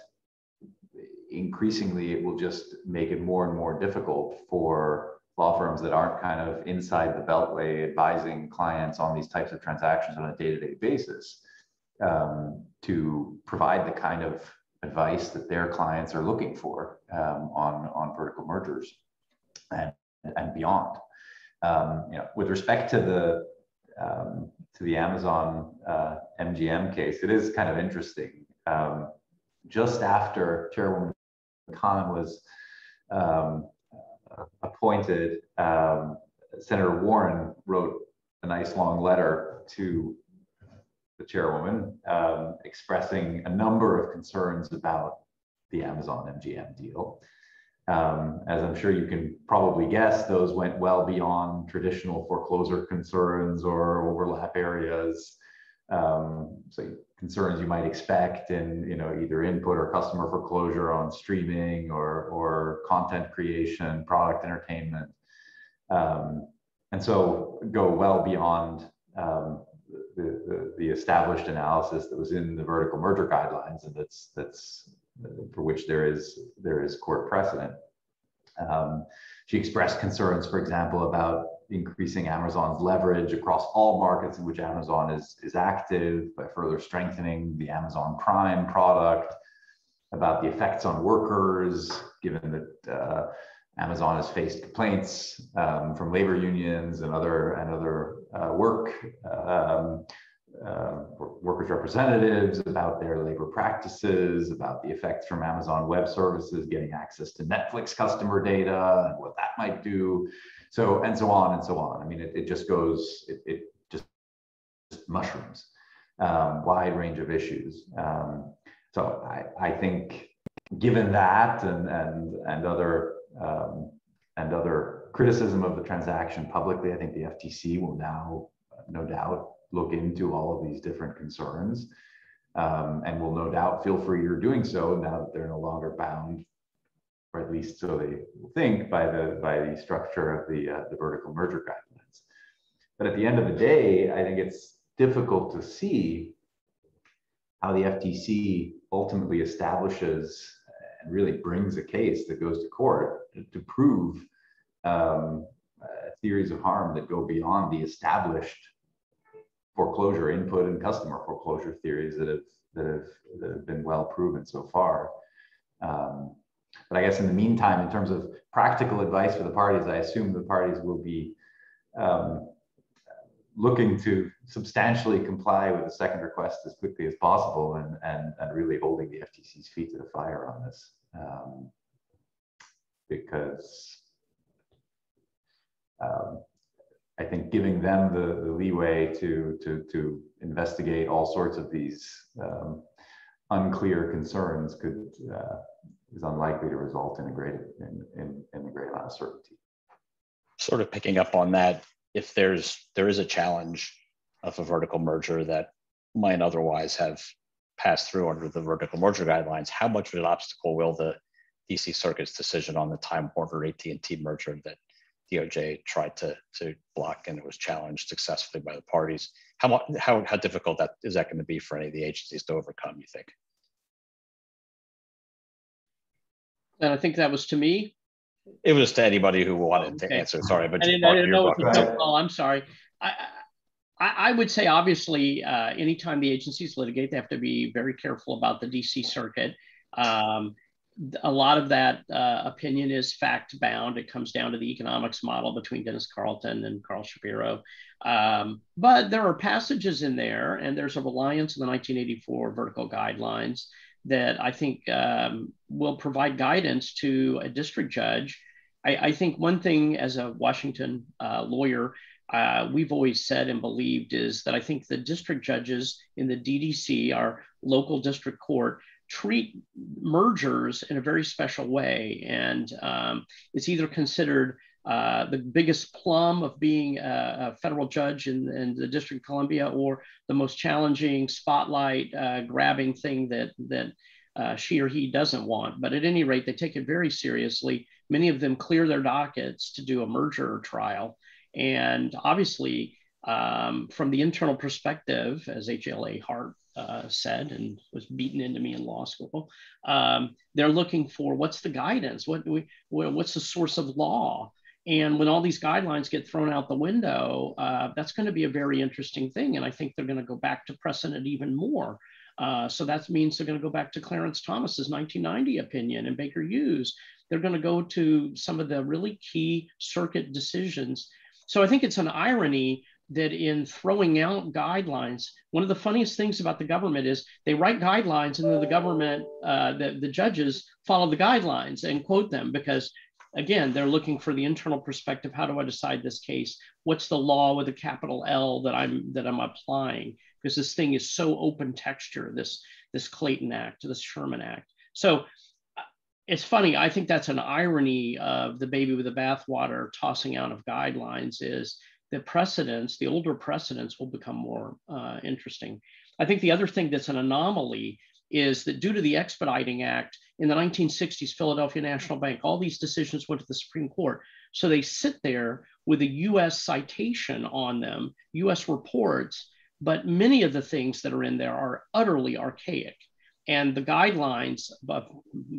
increasingly it will just make it more and more difficult for law firms that aren't kind of inside the beltway advising clients on these types of transactions on a day-to-day basis um, to provide the kind of advice that their clients are looking for um, on, on vertical mergers and, and beyond. Um, you know, with respect to the um, to the Amazon uh, MGM case, it is kind of interesting. Um, just after Chairwoman Khan was um, appointed, um, Senator Warren wrote a nice long letter to the chairwoman, um, expressing a number of concerns about the Amazon MGM deal. Um, as I'm sure you can probably guess, those went well beyond traditional foreclosure concerns or overlap areas. Um, so concerns you might expect in you know either input or customer foreclosure on streaming or or content creation, product entertainment, um, and so go well beyond um, the, the, the, established analysis that was in the vertical merger guidelines and that's that's for which there is there is court precedent. Um, she expressed concerns, for example, about increasing Amazon's leverage across all markets in which Amazon is, is active by further strengthening the Amazon Prime product, about the effects on workers, given that uh, Amazon has faced complaints um, from labor unions and other and other uh, work um, uh, workers representatives about their labor practices, about the effects from Amazon Web Services getting access to Netflix customer data and what that might do. So and so on and so on. I mean, it, it just goes, it, it just, just mushrooms, um, wide range of issues. Um, so I, I think given that and and and other um, and other criticism of the transaction publicly. I think the FTC will now, no doubt, look into all of these different concerns um, and will no doubt feel freer doing so now that they're no longer bound, or at least so they think, by the by the structure of the uh, the vertical merger guidelines. But at the end of the day, I think it's difficult to see how the FTC ultimately establishes and really brings a case that goes to court to prove um, uh, theories of harm that go beyond the established foreclosure input and customer foreclosure theories that have that have, that have been well proven so far. Um, but I guess in the meantime, in terms of practical advice for the parties, I assume the parties will be um, looking to substantially comply with the second request as quickly as possible and, and, and really holding the FTC's feet to the fire on this. Um, because um, I think giving them the, the leeway to, to, to investigate all sorts of these um, unclear concerns could uh, is unlikely to result in a great in, in, in a great amount of certainty. Sort of picking up on that, if there's there is a challenge of a vertical merger that might otherwise have passed through under the vertical merger guidelines, how much of an obstacle will the DC Circuit's decision on the Time Warner AT&T merger that DOJ tried to, to block and it was challenged successfully by the parties. How, how, how difficult that is that going to be for any of the agencies to overcome, you think? And I think that was to me. It was to anybody who wanted okay. to answer. Sorry, but I didn't, I didn't know. Oh, I'm sorry. I, I, I would say, obviously, uh, anytime the agencies litigate, they have to be very careful about the DC circuit. Um, a lot of that uh, opinion is fact bound. It comes down to the economics model between Dennis Carlton and Carl Shapiro. Um, but there are passages in there, and there's a reliance on the 1984 vertical guidelines that I think um, will provide guidance to a district judge. I, I think one thing as a Washington uh, lawyer, uh, we've always said and believed is that I think the district judges in the DDC, our local district court, treat mergers in a very special way. And um, it's either considered uh, the biggest plum of being a, a federal judge in, in, the District of Columbia or the most challenging spotlight uh, grabbing thing that, that uh, she or he doesn't want. But at any rate, they take it very seriously. Many of them clear their dockets to do a merger trial. And obviously, um, from the internal perspective, as HLA Hart uh, said and was beaten into me in law school. Um, they're looking for what's the guidance, what we, what's the source of law, and when all these guidelines get thrown out the window, uh, that's going to be a very interesting thing. And I think they're going to go back to precedent even more. Uh, so that means they're going to go back to Clarence Thomas's 1990 opinion and Baker Hughes. They're going to go to some of the really key circuit decisions. So I think it's an irony that in throwing out guidelines, one of the funniest things about the government is they write guidelines and then the government, uh, the, the judges follow the guidelines and quote them because again, they're looking for the internal perspective. How do I decide this case? What's the law with a capital L that I'm that I'm applying? Because this thing is so open texture, this this Clayton Act, this Sherman Act. So uh, it's funny. I think that's an irony of the baby with the bathwater tossing out of guidelines is the precedents, the older precedents will become more uh, interesting. I think the other thing that's an anomaly is that due to the Expediting Act in the 1960s, Philadelphia National Bank, all these decisions went to the Supreme Court. So they sit there with a US citation on them, US reports, but many of the things that are in there are utterly archaic. And the guidelines of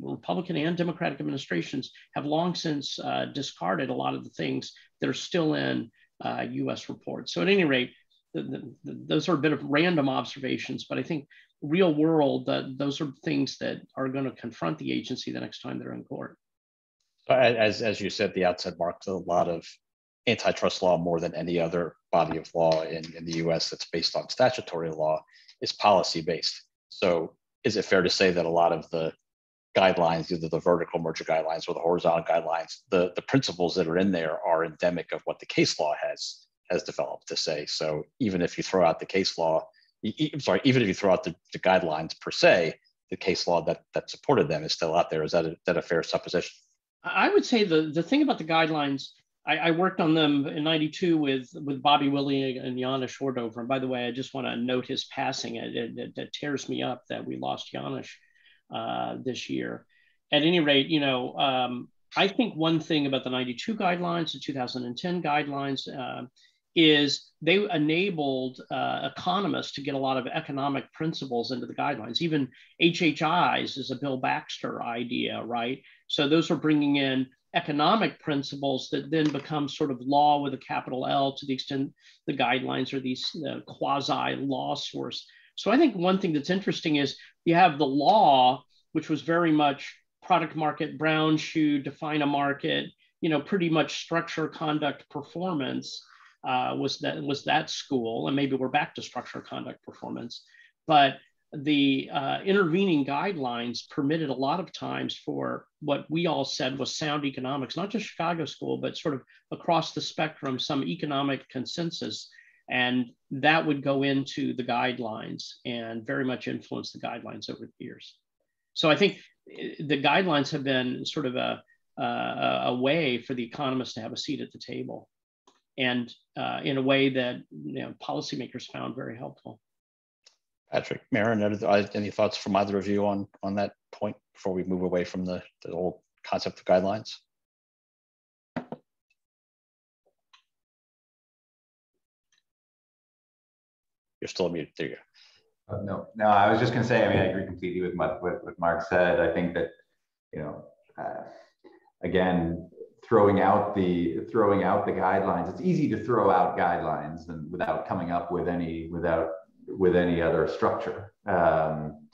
Republican and Democratic administrations have long since uh, discarded a lot of the things that are still in uh, US reports. So, at any rate, those are a bit of random observations, but I think real world, that those are things that are going to confront the agency the next time they're in court. As, as you said, the outset marked a lot of antitrust law more than any other body of law in, in the US that's based on statutory law is policy based. So is it fair to say that a lot of the guidelines, either the vertical merger guidelines or the horizontal guidelines, the, the principles that are in there are endemic of what the case law has has developed to say. So even if you throw out the case law, I'm sorry, even if you throw out the, the guidelines per se, the case law that that supported them is still out there. Is that a, that a fair supposition? I would say the the thing about the guidelines, I, I worked on them in '92 with with Bobby Willig and Janusz Ordover. And by the way, I just want to note his passing. It, it, it tears me up that we lost Janusz uh, this year. At any rate, you know, um, I think one thing about the 92 guidelines, the 2010 guidelines, uh, is they enabled uh, economists to get a lot of economic principles into the guidelines. Even HHIs is a Bill Baxter idea, right? So those are bringing in economic principles that then become sort of law with a capital L to the extent the guidelines are these uh, quasi law source. So I think one thing that's interesting is you have the law, which was very much product market, brown shoe, define a market, you know, pretty much structure, conduct, performance uh, was that was that school, and maybe we're back to structure, conduct, performance. But the uh, intervening guidelines permitted a lot of times for what we all said was sound economics, not just Chicago School, but sort of across the spectrum, some economic consensus. And that would go into the guidelines and very much influence the guidelines over the years. So I think eh, the guidelines have been sort of a, a, a way for the economists to have a seat at the table and uh, in a way that you know, policymakers found very helpful. Patrick, Marin, any thoughts from either of you on, on that point before we move away from the, the old concept of guidelines? You're still muted. There you go. Uh, no, no, I was just going to say, I mean, I agree completely with what, what Mark said. I think that, you know, uh, again, throwing out the throwing out the guidelines. It's easy to throw out guidelines and without coming up with any without with any other structure. Um,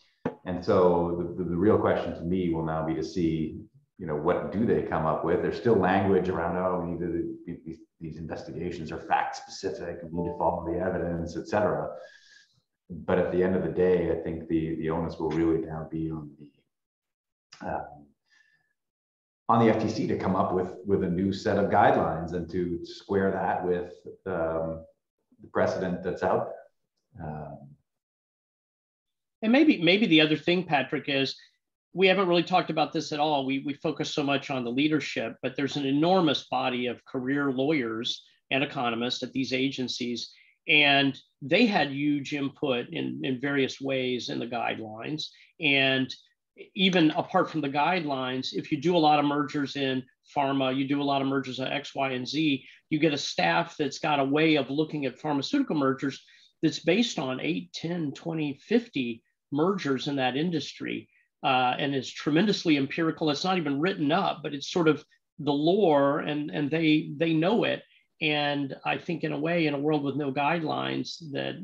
and so the, the, real question to me will now be to see, you know, what do they come up with? There's still language around, oh, we need to, these, these investigations are fact specific, we need to follow the evidence, et cetera. But at the end of the day, I think the, the onus will really now be on the, um, on the FTC to come up with, with a new set of guidelines and to square that with um, the precedent that's out there. Um, and maybe maybe the other thing, Patrick, is we haven't really talked about this at all. We we focus so much on the leadership, but there's an enormous body of career lawyers and economists at these agencies, and they had huge input in, in various ways in the guidelines. And even apart from the guidelines, if you do a lot of mergers in pharma, you do a lot of mergers at X, Y, and Z, you get a staff that's got a way of looking at pharmaceutical mergers that's based on 8, 10, 20, 50 mergers in that industry uh, and is tremendously empirical. It's not even written up, but it's sort of the lore and, and they, they know it. And I think in a way, in a world with no guidelines, that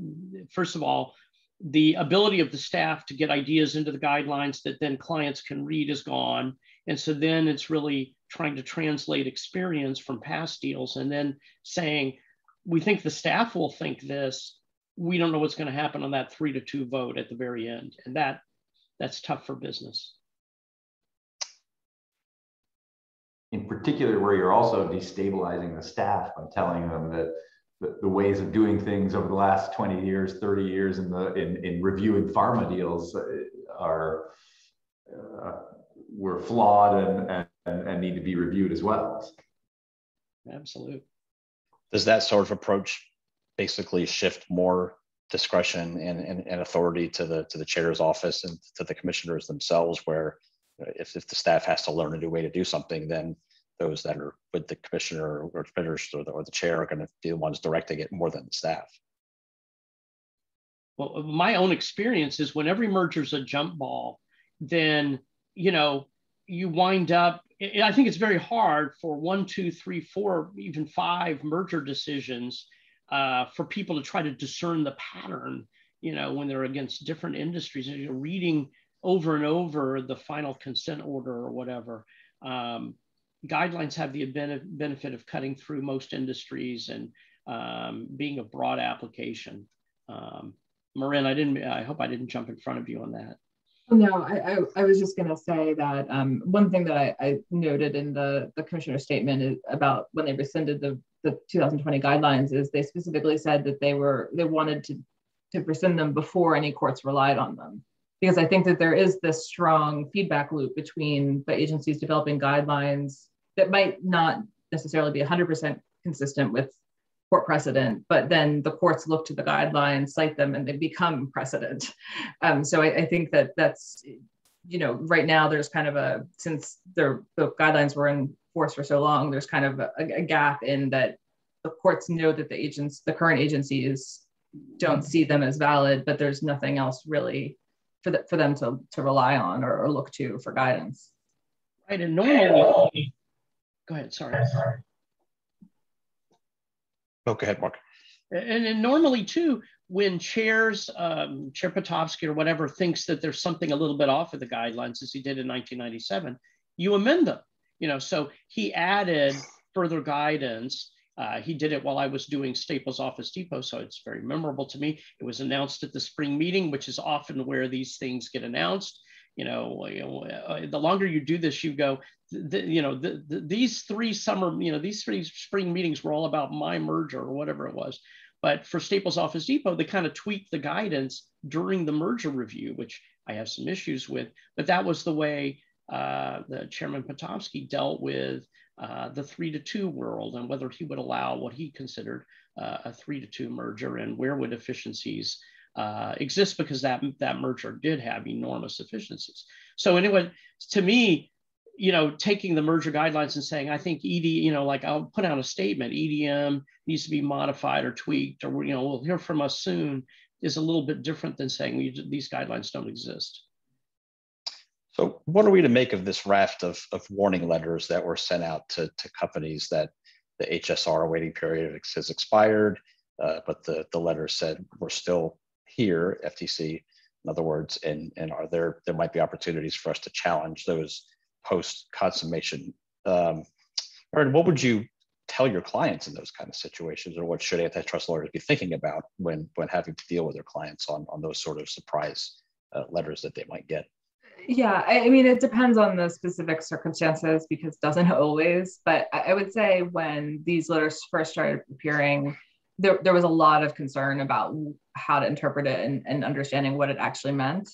first of all, the ability of the staff to get ideas into the guidelines that then clients can read is gone. And so then it's really trying to translate experience from past deals and then saying, we think the staff will think this, we don't know what's going to happen on that three to two vote at the very end. And that that's tough for business. In particular, where you're also destabilizing the staff by telling them that the, the ways of doing things over the last 20 years, 30 years in the in, in reviewing pharma deals uh, are uh, were flawed and, and, and need to be reviewed as well. Absolutely. Does that sort of approach basically shift more discretion and, and, and, authority to the to the chair's office and to the commissioners themselves where if, if the staff has to learn a new way to do something then those that are with the commissioner or commissioners or the, or the chair are going to be the ones directing it more than the staff well my own experience is when every merger is a jump ball then you know you wind up i think it's very hard for one two three four even five merger decisions uh, for people to try to discern the pattern, you know, when they're against different industries and you're reading over and over the final consent order or whatever. Um, guidelines have the benefit of cutting through most industries and um, being a broad application. Um, Marin, I didn't. I hope I didn't jump in front of you on that. No, I, I, I was just going to say that um, one thing that I, I, noted in the, the commissioner's statement is about when they rescinded the, the 2020 guidelines is they specifically said that they were they wanted to to rescind them before any courts relied on them because I think that there is this strong feedback loop between the agencies developing guidelines that might not necessarily be 100% consistent with court precedent, but then the courts look to the guidelines, cite them, and they become precedent. Um, so I, I, think that that's, you know, right now there's kind of a, since the guidelines were in force for so long, there's kind of a, a gap in that the courts know that the agents, the current agencies don't see them as valid, but there's nothing else really for, the, for them to, to rely on or, or look to for guidance. Right, and normally, go ahead, sorry. Oh, go ahead, Mark. And, and normally too, when chairs, um, Chair Pitofsky or whatever thinks that there's something a little bit off of the guidelines, as he did in 1997, you amend them. You know, so he added further guidance. Uh, he did it while I was doing Staples Office Depot, so it's very memorable to me. It was announced at the spring meeting, which is often where these things get announced. You know, you know uh, the longer you do this, you go, the, you know, the, the, these three summer, you know, these three spring meetings were all about my merger or whatever it was. But for Staples Office Depot, they kind of tweaked the guidance during the merger review, which I have some issues with. But that was the way uh, the Chairman Pitofsky dealt with uh, the three to two world and whether he would allow what he considered uh, a three to two merger and where would efficiencies uh, exist because that, that merger did have enormous efficiencies. So anyway, to me, you know, taking the merger guidelines and saying, I think ED, you know, like I'll put out a statement, EDM needs to be modified or tweaked, or, you know, we'll hear from us soon is a little bit different than saying these guidelines don't exist. So what are we to make of this raft of, of warning letters that were sent out to, to companies that the HSR waiting period has expired, uh, but the, the letter said we're still here, FTC, in other words, and, and are there, there might be opportunities for us to challenge those post consummation. Um, Aaron, what would you tell your clients in those kind of situations, or what should antitrust lawyers be thinking about when when having to deal with their clients on on those sort of surprise uh, letters that they might get? Yeah, I mean, it depends on the specific circumstances because it doesn't always. But I would say when these letters first started appearing, there, there was a lot of concern about how to interpret it and, and understanding what it actually meant.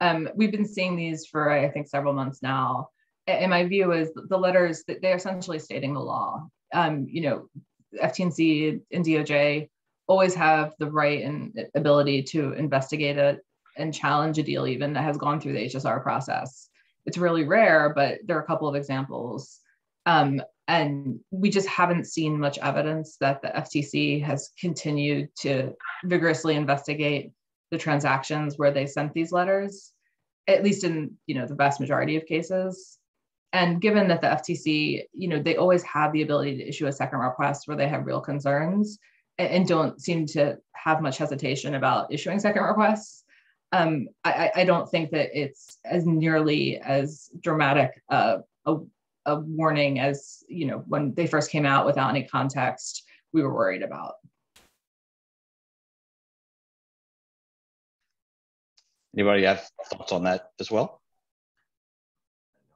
Um, we've been seeing these for, I think, several months now And my view is the letters they're essentially stating the law. Um, you know, FTC and DOJ always have the right and ability to investigate it and challenge a deal even that has gone through the HSR process. It's really rare, but there are a couple of examples. Um, and we just haven't seen much evidence that the FTC has continued to vigorously investigate the transactions where they sent these letters, at least in you know the vast majority of cases and given that the FTC, you know, they always have the ability to issue a second request where they have real concerns and, and don't seem to have much hesitation about issuing second requests. Um, I, I, don't think that it's as nearly as dramatic uh, a, a warning as you know when they first came out without any context we were worried about. Anybody have thoughts on that as well?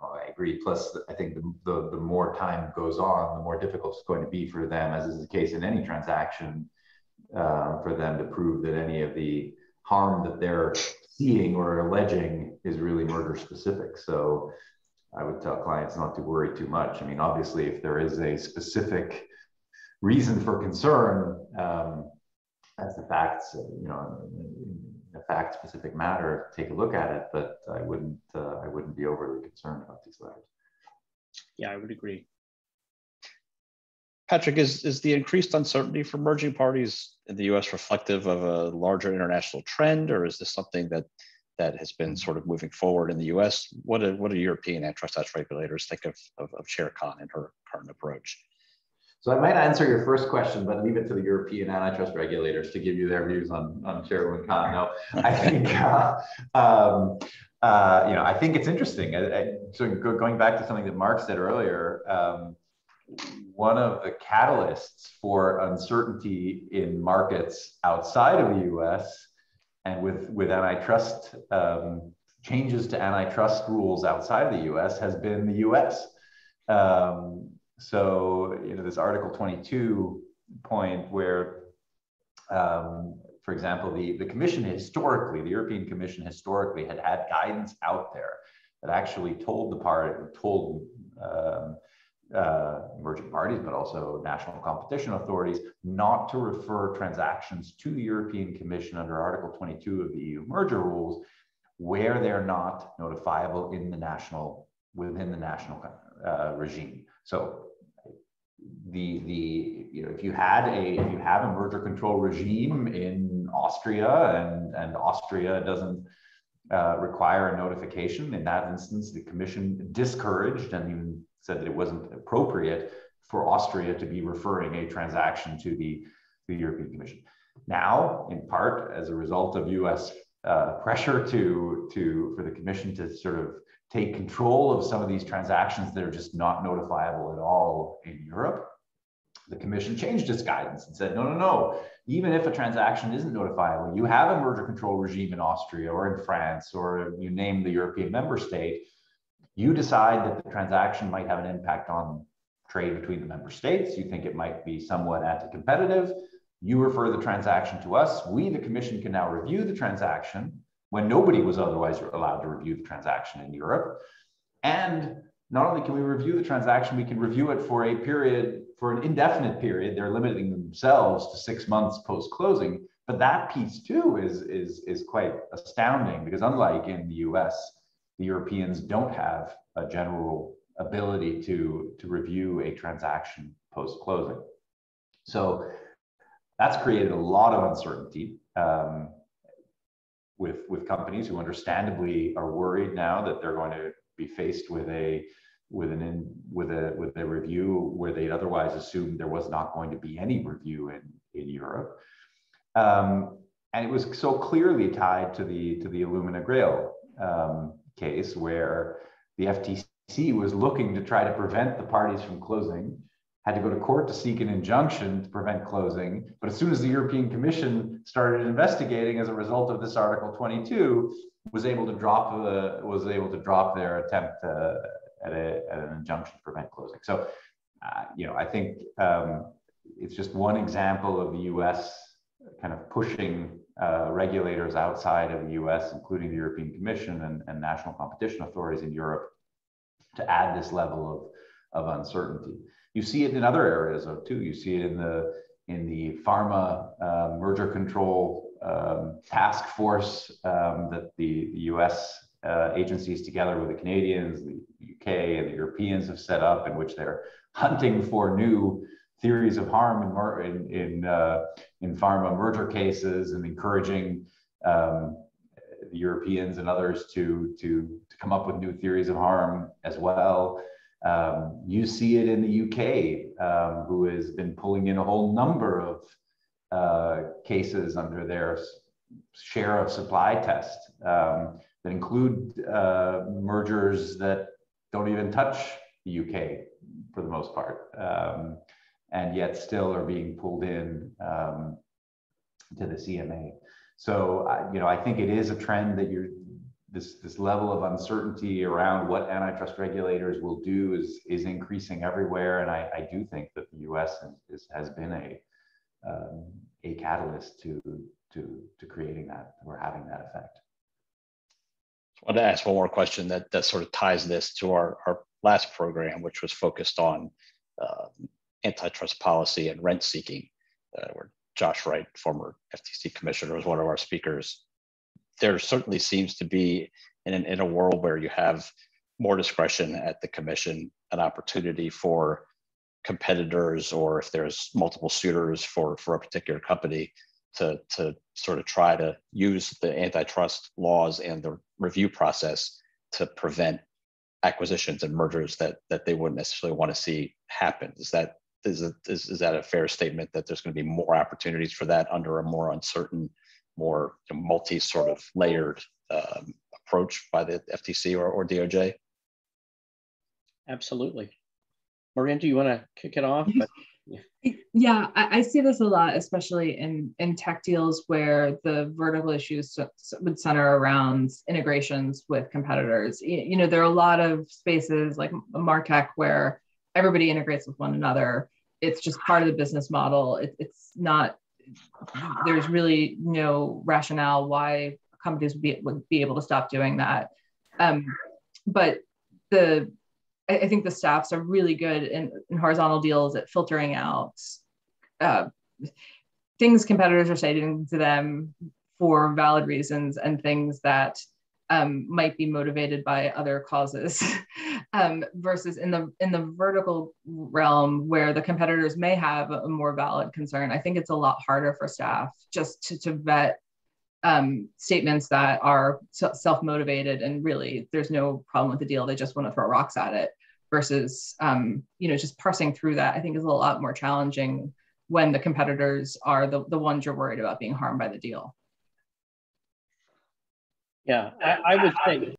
I agree. Plus, I think the, the, the, more time goes on, the more difficult it's going to be for them, as is the case in any transaction, uh, for them to prove that any of the harm that they're seeing or alleging is really merger specific. So I would tell clients not to worry too much. I mean, obviously, if there is a specific reason for concern, um, as the facts, you know, a fact specific matter, take a look at it, but I wouldn't uh, I wouldn't be overly concerned about these letters. Yeah, I would agree. Patrick, is, is the increased uncertainty for merging parties in the US reflective of a larger international trend, or is this something that that has been sort of moving forward in the US? What do, what do European antitrust regulators think of, of, of Chair Khan and her current approach? So I might answer your first question, but leave it to the European antitrust regulators to give you their views on, on Chairwoman Khan. No, I think, uh, um, uh, you know, I think it's interesting. I, I, so going back to something that Mark said earlier, um, one of the catalysts for uncertainty in markets outside of the U.S. and with with antitrust um, changes to antitrust rules outside the U.S. has been the U.S. Um, so, you know, this Article 22 point where, um, for example, the, the Commission historically, the European Commission historically had had guidance out there that actually told the party, told um, uh, emerging parties, but also national competition authorities, not to refer transactions to the European Commission under Article 22 of the EU merger rules, where they're not notifiable in the national within the national uh, regime. So the the you know if you had a if you have a merger control regime in Austria and and Austria doesn't uh, require a notification. In that instance, the Commission discouraged and even said that it wasn't appropriate for Austria to be referring a transaction to the, the European Commission. Now, in part, as a result of US uh, pressure to, to, for the Commission to sort of take control of some of these transactions that are just not notifiable at all in Europe, the Commission changed its guidance and said, no, no, no, even if a transaction isn't notifiable, you have a merger control regime in Austria or in France, or you name the European member state, you decide that the transaction might have an impact on trade between the member states. You think it might be somewhat anti-competitive. You refer the transaction to us. We, the commission, can now review the transaction when nobody was otherwise allowed to review the transaction in Europe. And not only can we review the transaction, we can review it for a period, for an indefinite period. They're limiting themselves to six months post closing. But that piece too is, is, is quite astounding because unlike in the US, the Europeans don't have a general ability to, to review a transaction post closing. So that's created a lot of uncertainty um, with, with companies who understandably are worried now that they're going to be faced with a with an in, with a with a review where they'd otherwise assumed there was not going to be any review in in Europe. Um, and it was so clearly tied to the to the Illumina Grail um, case where the FTC was looking to try to prevent the parties from closing, had to go to court to seek an injunction to prevent closing. But as soon as the European Commission started investigating as a result of this Article 22, was able to drop the was able to drop their attempt uh, at, a, at an injunction to prevent closing. So, uh, you know, I think um, it's just one example of the U.S. kind of pushing uh, regulators outside of the US, including the European Commission and, and, national competition authorities in Europe, to add this level of, of uncertainty. You see it in other areas of too. You see it in the in the pharma uh, merger control um, task force um, that the, the US uh, agencies, together with the Canadians, the UK, and the Europeans, have set up, in which they're hunting for new theories of harm in in in, uh, in pharma merger cases and encouraging um, the Europeans and others to, to to come up with new theories of harm as well. Um, you see it in the UK, um, who has been pulling in a whole number of uh, cases under their share of supply test um, that include uh, mergers that don't even touch the UK for the most part. And yet still are being pulled in um, to the CMA. So, you know, I think it is a trend that you're this this level of uncertainty around what antitrust regulators will do is is increasing everywhere, and I, I do think that the U.S. Is, has been a um, a catalyst to to to creating that or having that effect. I want to ask one more question that that sort of ties this to our our last program, which was focused on uh, antitrust policy and rent seeking, uh, where Josh Wright, former FTC commissioner, was one of our speakers. There certainly seems to be, in, an, in a world where you have more discretion at the commission, an opportunity for competitors or if there's multiple suitors for, for a particular company to, to sort of try to use the antitrust laws and the review process to prevent acquisitions and mergers that that they wouldn't necessarily want to see happen. Is that is, it, is, is that a fair statement that there's going to be more opportunities for that under a more uncertain, more multi sort of layered um, approach by the FTC or, or DOJ? Absolutely. Miranda, you want to kick it off? But, yeah, yeah I, I, see this a lot, especially in, in tech deals where the vertical issues would center around integrations with competitors. You, you know, there are a lot of spaces like Martech where everybody integrates with one another. It's just part of the business model. It, it's not, there's really no rationale why companies would be, would be able to stop doing that. Um, but the, I, I, think the staffs are really good in, in horizontal deals at filtering out uh, things competitors are saying to them for valid reasons and things that um, might be motivated by other causes um, versus in the in the vertical realm where the competitors may have a more valid concern i think it's a lot harder for staff just to, to vet um, statements that are self-motivated and really there's no problem with the deal. They just want to throw rocks at it versus, um, you know, just parsing through that, I think is a lot more challenging when the competitors are the, the ones you're worried about being harmed by the deal. Yeah, I, I would say,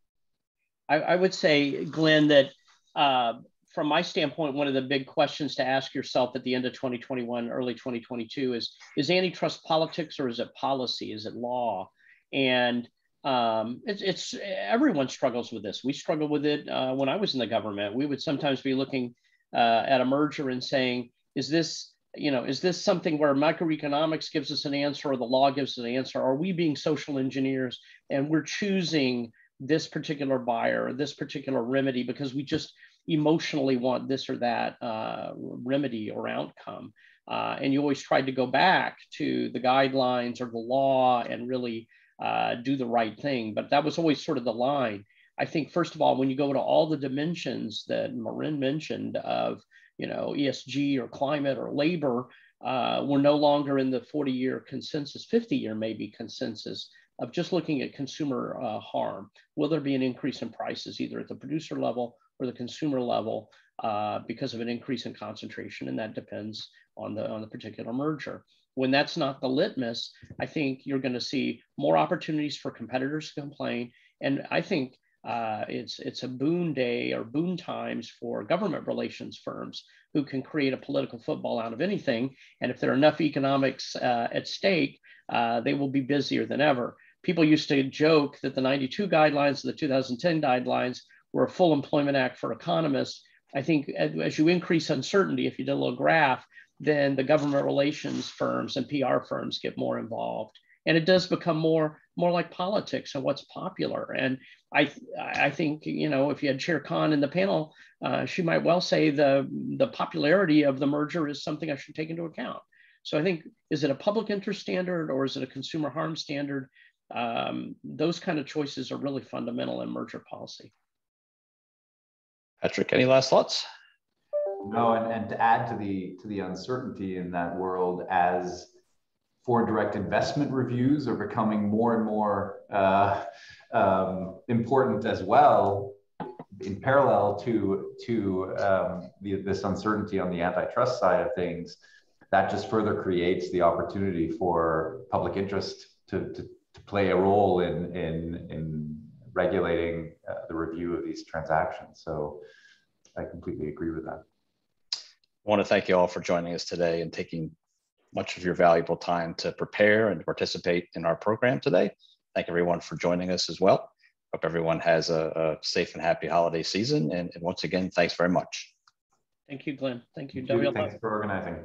I, I, would say, Glenn, that uh, from my standpoint, one of the big questions to ask yourself at the end of 2021, early 2022 is, is antitrust politics or is it policy? Is it law? And um, it's, it's, everyone struggles with this. We struggled with it uh, when I was in the government. We would sometimes be looking uh, at a merger and saying, is this, you know, is this something where microeconomics gives us an answer or the law gives us an answer? Are we being social engineers and we're choosing this particular buyer or this particular remedy because we just emotionally want this or that uh, remedy or outcome. Uh, and you always tried to go back to the guidelines or the law and really uh, do the right thing. But that was always sort of the line. I think, first of all, when you go to all the dimensions that Marin mentioned of, you know, ESG or climate or labor, uh, we're no longer in the 40 year consensus, 50 year maybe consensus of just looking at consumer uh, harm. Will there be an increase in prices either at the producer level or the consumer level uh, because of an increase in concentration, and that depends on the on the particular merger. When that's not the litmus, I think you're going to see more opportunities for competitors to complain, and I think uh, it's it's a boon day or boon times for government relations firms who can create a political football out of anything. And if there are enough economics uh, at stake, uh, they will be busier than ever. People used to joke that the 92 guidelines and the 2010 guidelines we're a full employment act for economists. I think as you increase uncertainty, if you did a little graph, then the government relations firms and PR firms get more involved. And it does become more, more like politics and what's popular. And I, I think, you know, if you had Chair Khan in the panel, uh, she might well say the, the popularity of the merger is something I should take into account. So I think, is it a public interest standard or is it a consumer harm standard? Um, those kind of choices are really fundamental in merger policy. Patrick, any last thoughts? No, and, and to add to the to the uncertainty in that world as foreign direct investment reviews are becoming more and more uh, um, important as well in parallel to to um, the, this uncertainty on the antitrust side of things that just further creates the opportunity for public interest to, to, to play a role in in in regulating uh, the review of these transactions. So I completely agree with that. I want to thank you all for joining us today and taking much of your valuable time to prepare and participate in our program today. Thank everyone for joining us as well. Hope everyone has a, a safe and happy holiday season. And, and, once again, thanks very much. Thank you, Glenn. Thank you, Thank you. Thanks for organizing.